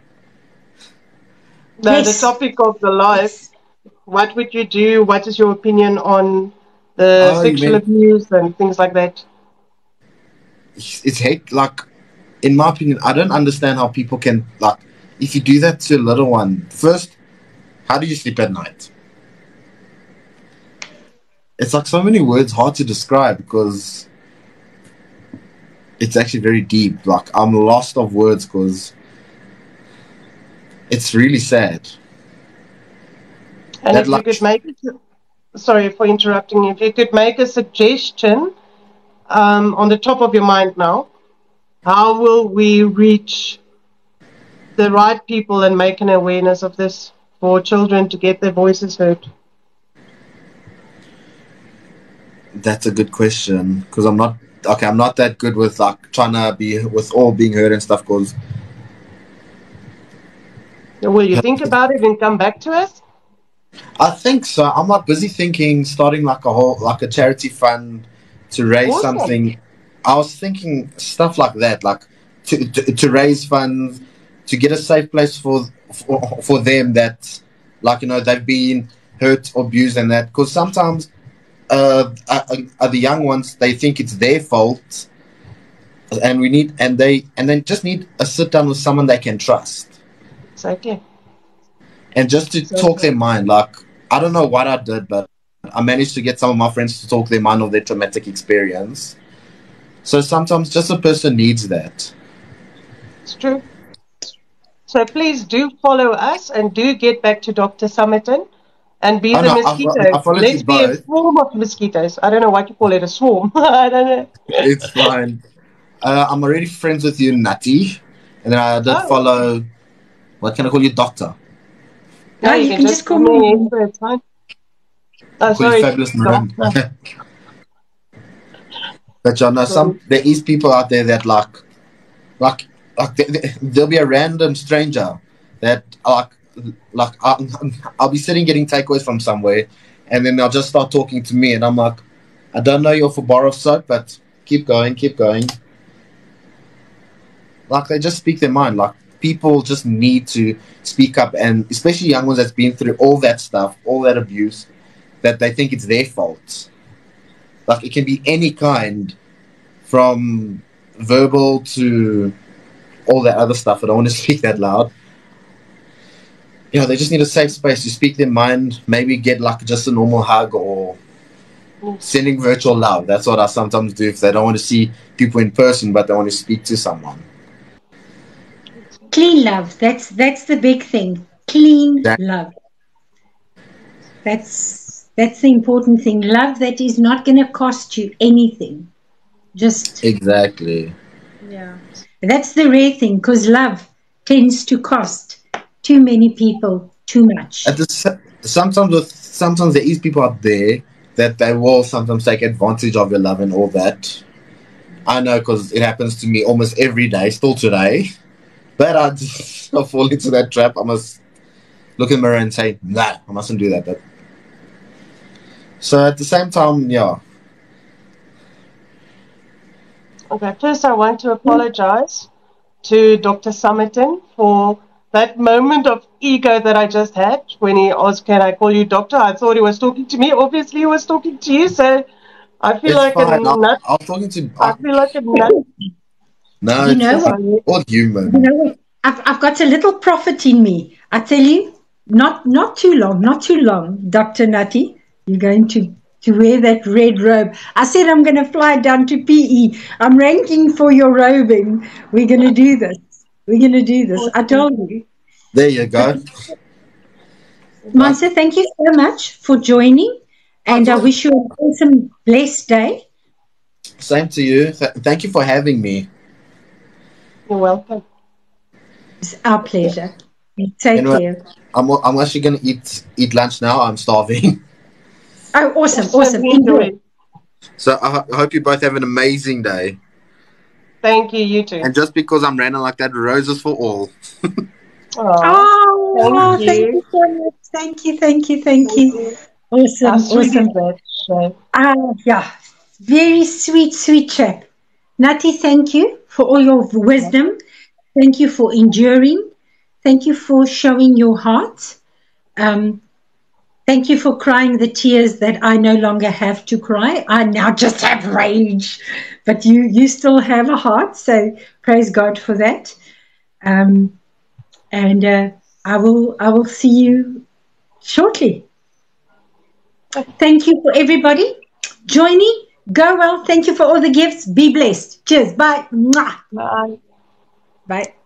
No, Yes. the topic of the life. What would you do? What is your opinion on the Oh, sexual mean- abuse and things like that? It's, it's hate like in my opinion, I don't understand how people can like if you do that to a little one, first, how do you sleep at night? It's like so many words hard to describe because it's actually very deep. Like I'm lost of words because it's really sad. And That if you could make sorry for interrupting you. If you could make a suggestion um, on the top of your mind now, how will we reach the right people and make an awareness of this for children to get their voices heard? That's a good question because I'm not okay. I'm not that good with like trying to be with all being heard and stuff. Because Will you think about it and come back to us? I think so. I'm like busy thinking starting like a whole like a charity fund to raise Awesome. something. I was thinking stuff like that, like to, to to raise funds to get a safe place for for, for them that like you know they've been hurt, abused, and that because sometimes uh, uh, uh, the young ones they think it's their fault, and we need and they and then just need a sit down with someone they can trust Exactly. and just to talk their mind. Like I don't know what I did, but I managed to get some of my friends to talk their mind of their traumatic experience. So sometimes just a person needs that. It's true. So please do follow us and do get back to Dr. Summerton and be Oh, the no, I've- mosquitoes. I followed Let's you be a both. swarm of mosquitoes. I don't know why you call it a swarm. I don't know. It's fine. Uh, I'm already friends with you, Natty, and then I did Oh. follow. What can I call you, Doctor? No, you can just call me- Esther, It's fine. Uh, oh, Call sorry. you Fabulous but you know, some there is people out there that like, like, like there- there- there'll be a random stranger that like, like I'll, I'll be sitting getting takeaways from somewhere, and then they'll just start talking to me, and I'm like, I don't know you're for bar of soap, but keep going, keep going. Like they just speak their mind. Like people just need to speak up, and especially young ones that's been through all that stuff, all that abuse, that they think it's their fault. Like it can be any kind, from verbal to all that other stuff. I don't want to speak that loud. You know, they just need a safe space to speak their mind. Maybe get like just a normal hug or sending virtual love. That's what I sometimes do if they don't want to see people in person, but they want to speak to someone. Clean love. That's that's the big thing. Clean That- love. That's that's the important thing. Love that is not going to cost you anything. Just Exactly. yeah. That's the rare thing because love tends to cost too many people too much. At the sometimes with sometimes there is people out there that they will sometimes take advantage of your love and all that. I know because it happens to me almost every day, still today. But I just I fall into that trap. I must look in the mirror and say, "No, I mustn't do that." But so at the same time, yeah, Okay, first I want to apologize to Dr. Summerton for that moment of ego that I just had when he asked, Can I call you doctor? I thought he was talking to me. Obviously, he was talking to you, so I feel it's like a fine. I, nut. I was talking to I feel like a nut. no, You it's know fine. all human. You know what? I've, I've got a little prophet in me. I tell you, not not too long, not too long, Dr. Nutty. You're going to, to wear that red robe. I said I'm going to fly down to PE. I'm ranking for your robing. We're going to do this. We're going to do this. I told you. There you go. Monse, thank you so much for joining. And I wish you an awesome, blessed day. Same to you. Thank you for having me. You're welcome. It's our pleasure. Take Anyway. care. I'm I'm actually gonna eat eat lunch now. I'm starving. Oh, awesome, awesome. Enjoy. So I, ho- I hope you both have an amazing day. Thank you, you too. And just because I'm random like that, roses for all. Oh, Thank thank you. you so much. Thank you, thank you, thank you. Awesome, How awesome. is that? Shay? Ah, yeah, very sweet, sweet chap. Nati, thank you for all your wisdom. Thank you for enduring. Thank you for showing your heart. Um, thank you for crying the tears that I no longer have to cry. I now just have rage, but you you still have a heart. So praise God for that. Um, and uh, I will I will see you shortly. Thank you for everybody joining. Go well. Thank you for all the gifts. Be blessed. Cheers. Bye. Bye. Bye.